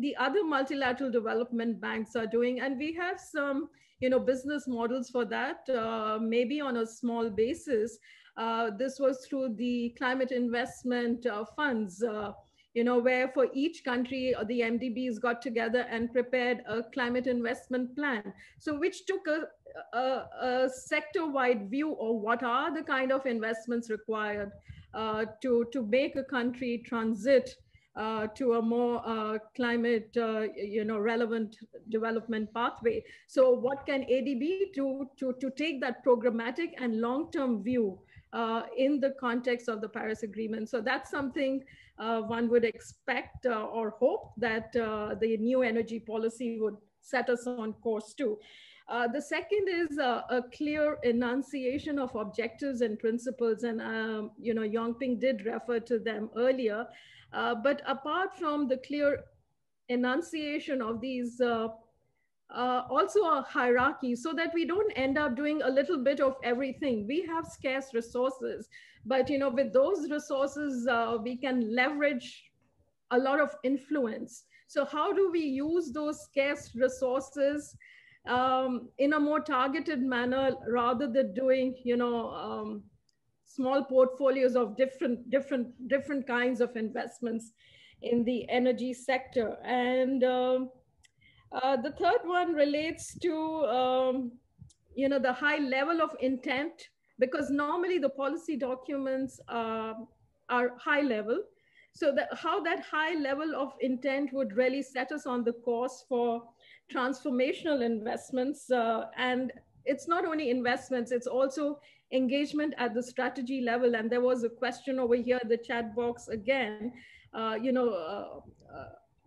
the other multilateral development banks are doing. And we have some you know, business models for that, uh, maybe on a small basis. Uh, this was through the climate investment uh, funds, uh, you know, where for each country, the MDBs got together and prepared a climate investment plan. So which took a, a, a sector-wide view of what are the kind of investments required uh, to, to make a country transit uh, to a more uh, climate, you know, relevant development pathway. So what can ADB do to, to take that programmatic and long-term view in the context of the Paris Agreement. So that's something uh, one would expect uh, or hope that uh, the new energy policy would set us on course to. Uh, the second is uh, a clear enunciation of objectives and principles. And, um, you know, Yongping did refer to them earlier. but apart from the clear enunciation of these uh, also a hierarchy so that we don't end up doing a little bit of everything. We have scarce resources, but you know, with those resources, uh, we can leverage a lot of influence. So how do we use those scarce resources um, in a more targeted manner rather than doing, you know, um, small portfolios of different, different, different kinds of investments in the energy sector. And um, uh, the third one relates to, um, you know, the high level of intent, because normally the policy documents uh, are high level. So that how that high level of intent would really set us on the course for transformational investments. Uh, and it's not only investments, it's also engagement at the strategy level. And there was a question over here, the chat box again, uh, you know,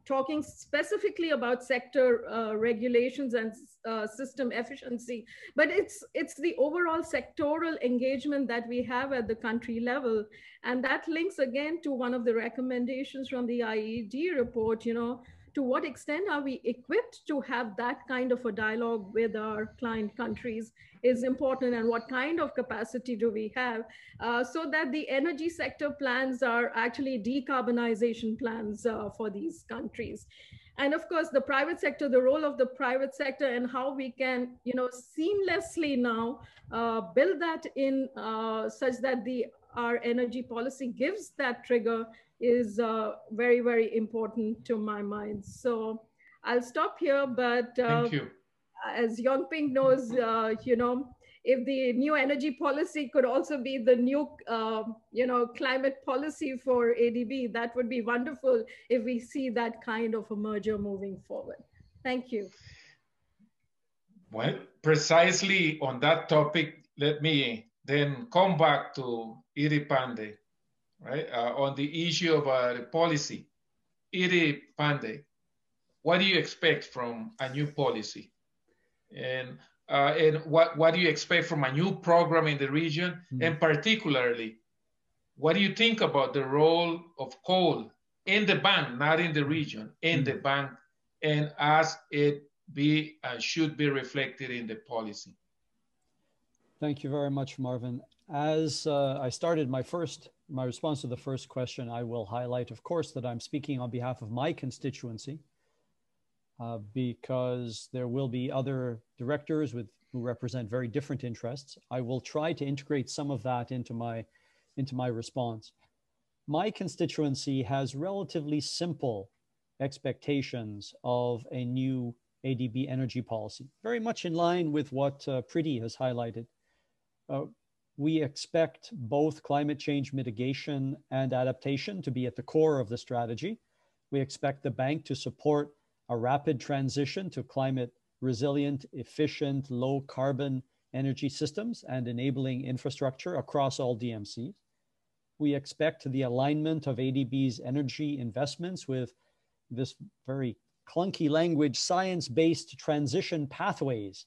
talking specifically about sector uh, regulations and uh, system efficiency, but it's, it's the overall sectoral engagement that we have at the country level. And that links again to one of the recommendations from the IED report, you know, to what extent are we equipped to have that kind of a dialogue with our client countries is important and what kind of capacity do we have uh, so that the energy sector plans are actually decarbonization plans uh, for these countries. And of course the private sector the role of the private sector and how we can you know seamlessly now uh, build that in uh, such that the our energy policy gives that trigger is uh, very, very important to my mind. So I'll stop here, but uh, Thank you. as Yongping knows, uh, you know, if the new energy policy could also be the new, uh, you know, climate policy for ADB, that would be wonderful if we see that kind of a merger moving forward. Thank you. Well, precisely on that topic, let me then come back to Iri Panday right, uh, on the issue of uh, the policy. Iri Panday, what do you expect from a new policy? And, uh, and what, what do you expect from a new program in the region? Mm. And particularly, what do you think about the role of coal in the bank, not in the region, in mm. the bank, and as it be and should be reflected in the policy? Thank you very much, Marvin. As uh, I started my first my response to the first question, I will highlight, of course, that I'm speaking on behalf of my constituency uh, because there will be other directors with who represent very different interests. I will try to integrate some of that into my into my response. my constituency has relatively simple expectations of a new ADB energy policy, very much in line with what uh, Preety has highlighted. Uh, we expect both climate change mitigation and adaptation to be at the core of the strategy. We expect the bank to support a rapid transition to climate resilient, efficient, low carbon energy systems and enabling infrastructure across all DMCs. We expect the alignment of ADB's energy investments with this very clunky language, science-based transition pathways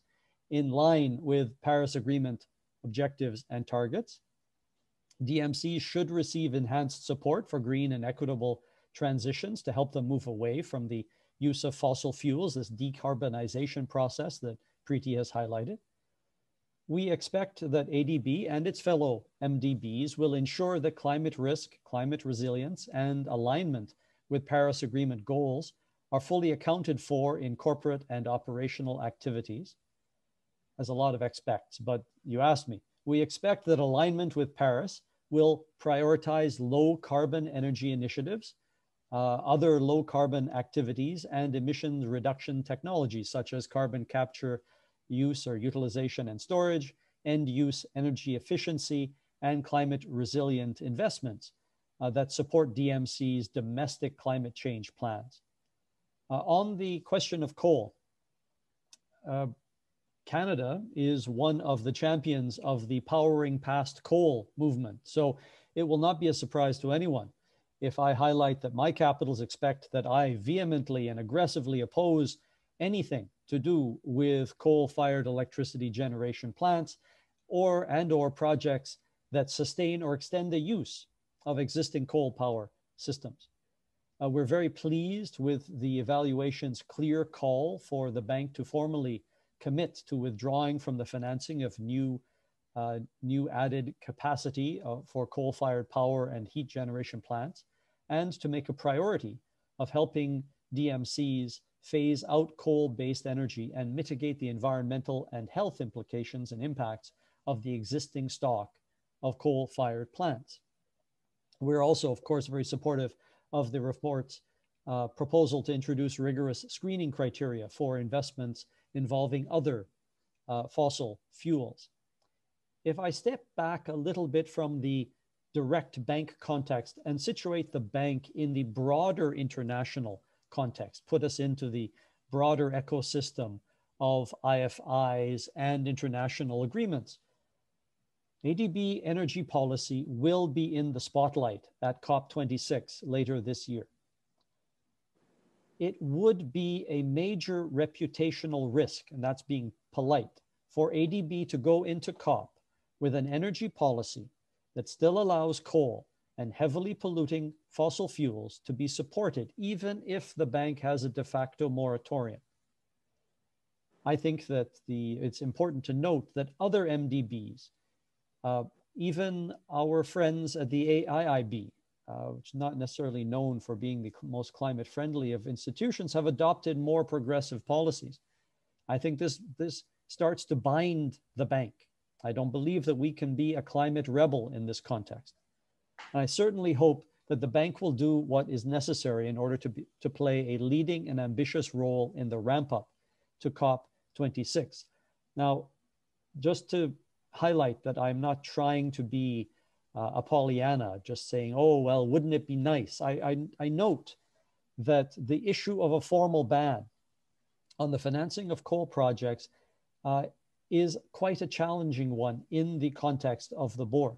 in line with Paris Agreement objectives and targets. DMCs should receive enhanced support for green and equitable transitions to help them move away from the use of fossil fuels, this decarbonization process that Preety has highlighted. We expect that ADB and its fellow MDBs will ensure that climate risk, climate resilience, and alignment with Paris Agreement goals are fully accounted for in corporate and operational activities. As a lot of expects, but you asked me. We expect that alignment with Paris will prioritize low carbon energy initiatives, uh, other low carbon activities, and emissions reduction technologies such as carbon capture, use or utilization and storage, end use energy efficiency, and climate resilient investments uh, that support DMC's domestic climate change plans. Uh, on the question of coal, uh, Canada is one of the champions of the powering past coal movement. So it will not be a surprise to anyone if I highlight that my capitals expect that I vehemently and aggressively oppose anything to do with coal-fired electricity generation plants or and or projects that sustain or extend the use of existing coal power systems. Uh, we're very pleased with the evaluation's clear call for the bank to formally commit to withdrawing from the financing of new, uh, new added capacity uh, for coal-fired power and heat generation plants, and to make a priority of helping DMCs phase out coal-based energy and mitigate the environmental and health implications and impacts of the existing stock of coal-fired plants. We're also, of course, very supportive of the report's uh, proposal to introduce rigorous screening criteria for investments involving other uh, fossil fuels. If I step back a little bit from the direct bank context and situate the bank in the broader international context, put us into the broader ecosystem of IFIs and international agreements, ADB energy policy will be in the spotlight at COP26 later this year. It would be a major reputational risk, and that's being polite, for ADB to go into COP with an energy policy that still allows coal and heavily polluting fossil fuels to be supported, even if the bank has a de facto moratorium. I think that the, it's important to note that other MDBs uh, even our friends at the AIIB, uh, which is not necessarily known for being the most climate friendly of institutions, have adopted more progressive policies. I think this, this starts to bind the bank. I don't believe that we can be a climate rebel in this context. And I certainly hope that the bank will do what is necessary in order to, be, to play a leading and ambitious role in the ramp up to COP26. Now, just to highlight that I'm not trying to be uh, a Pollyanna, just saying, oh, well, wouldn't it be nice? I, I, I note that the issue of a formal ban on the financing of coal projects uh, is quite a challenging one in the context of the board.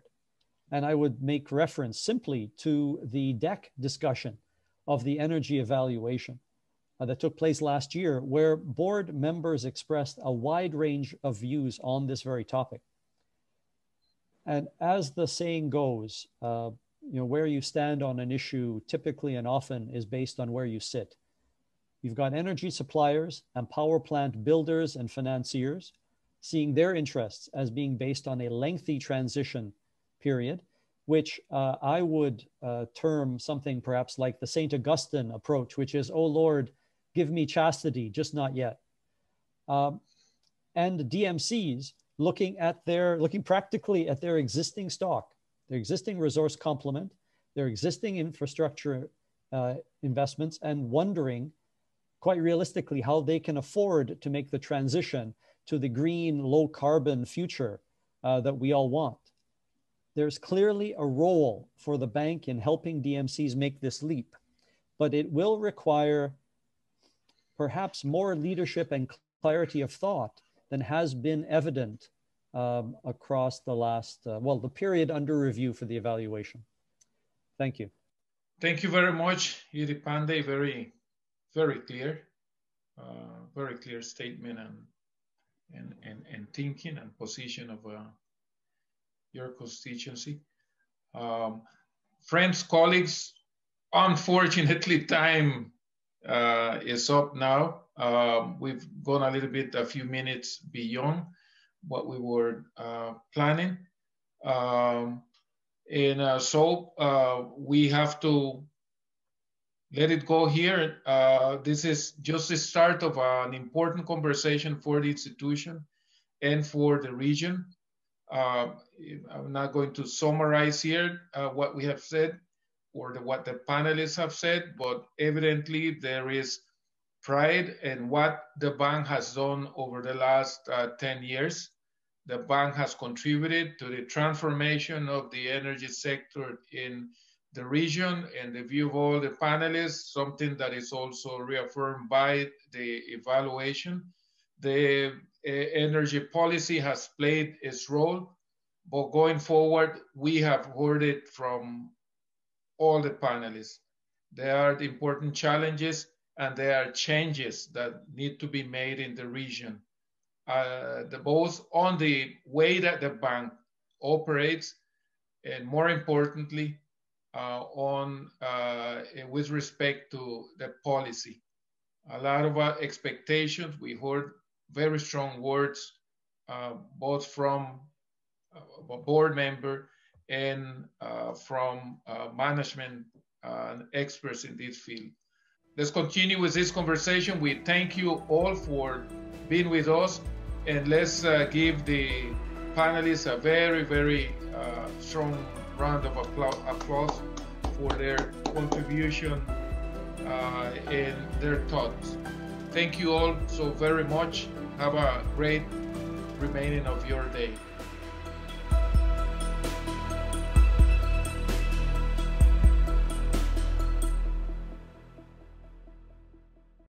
And I would make reference simply to the DEC discussion of the energy evaluation uh, that took place last year, where board members expressed a wide range of views on this very topic. And as the saying goes, uh, you know, where you stand on an issue typically and often is based on where you sit. You've got energy suppliers and power plant builders and financiers seeing their interests as being based on a lengthy transition period, which uh, I would uh, term something perhaps like the St. Augustine approach, which is, oh Lord, give me chastity, just not yet. Um, and DMCs looking at their looking practically at their existing stock, their existing resource complement, their existing infrastructure uh, investments and wondering quite realistically how they can afford to make the transition to the green, low carbon future uh, that we all want. There's clearly a role for the bank in helping DMCs make this leap, but it will require perhaps more leadership and clarity of thought than has been evident um, across the last, uh, well, the period under review for the evaluation. Thank you. Thank you very much, Yuri Panday. Very, very clear, uh, very clear statement and, and, and, and thinking and position of uh, your constituency. Um, friends, colleagues, unfortunately, time uh, is up now. Um, we've gone a little bit, a few minutes beyond what we were uh, planning. Um, and uh, so uh, we have to let it go here. Uh, this is just the start of an important conversation for the institution and for the region. Uh, I'm not going to summarize here uh, what we have said or the, what the panelists have said, but evidently there is pride in what the bank has done over the last uh, 10 years. The bank has contributed to the transformation of the energy sector in the region and the view of all the panelists, something that is also reaffirmed by the evaluation. The uh, energy policy has played its role, but going forward, we have heard it from all the panelists. There are the important challenges and there are changes that need to be made in the region. Uh, the, both on the way that the bank operates and more importantly, uh, on uh, with respect to the policy. A lot of uh, expectations. We heard very strong words, uh, both from a board member and uh, from uh, management and experts in this field. Let's continue with this conversation. We thank you all for being with us, and let's uh, give the panelists a very, very uh, strong round of applause for their contribution uh, and their thoughts. Thank you all so very much. Have a great remaining of your day.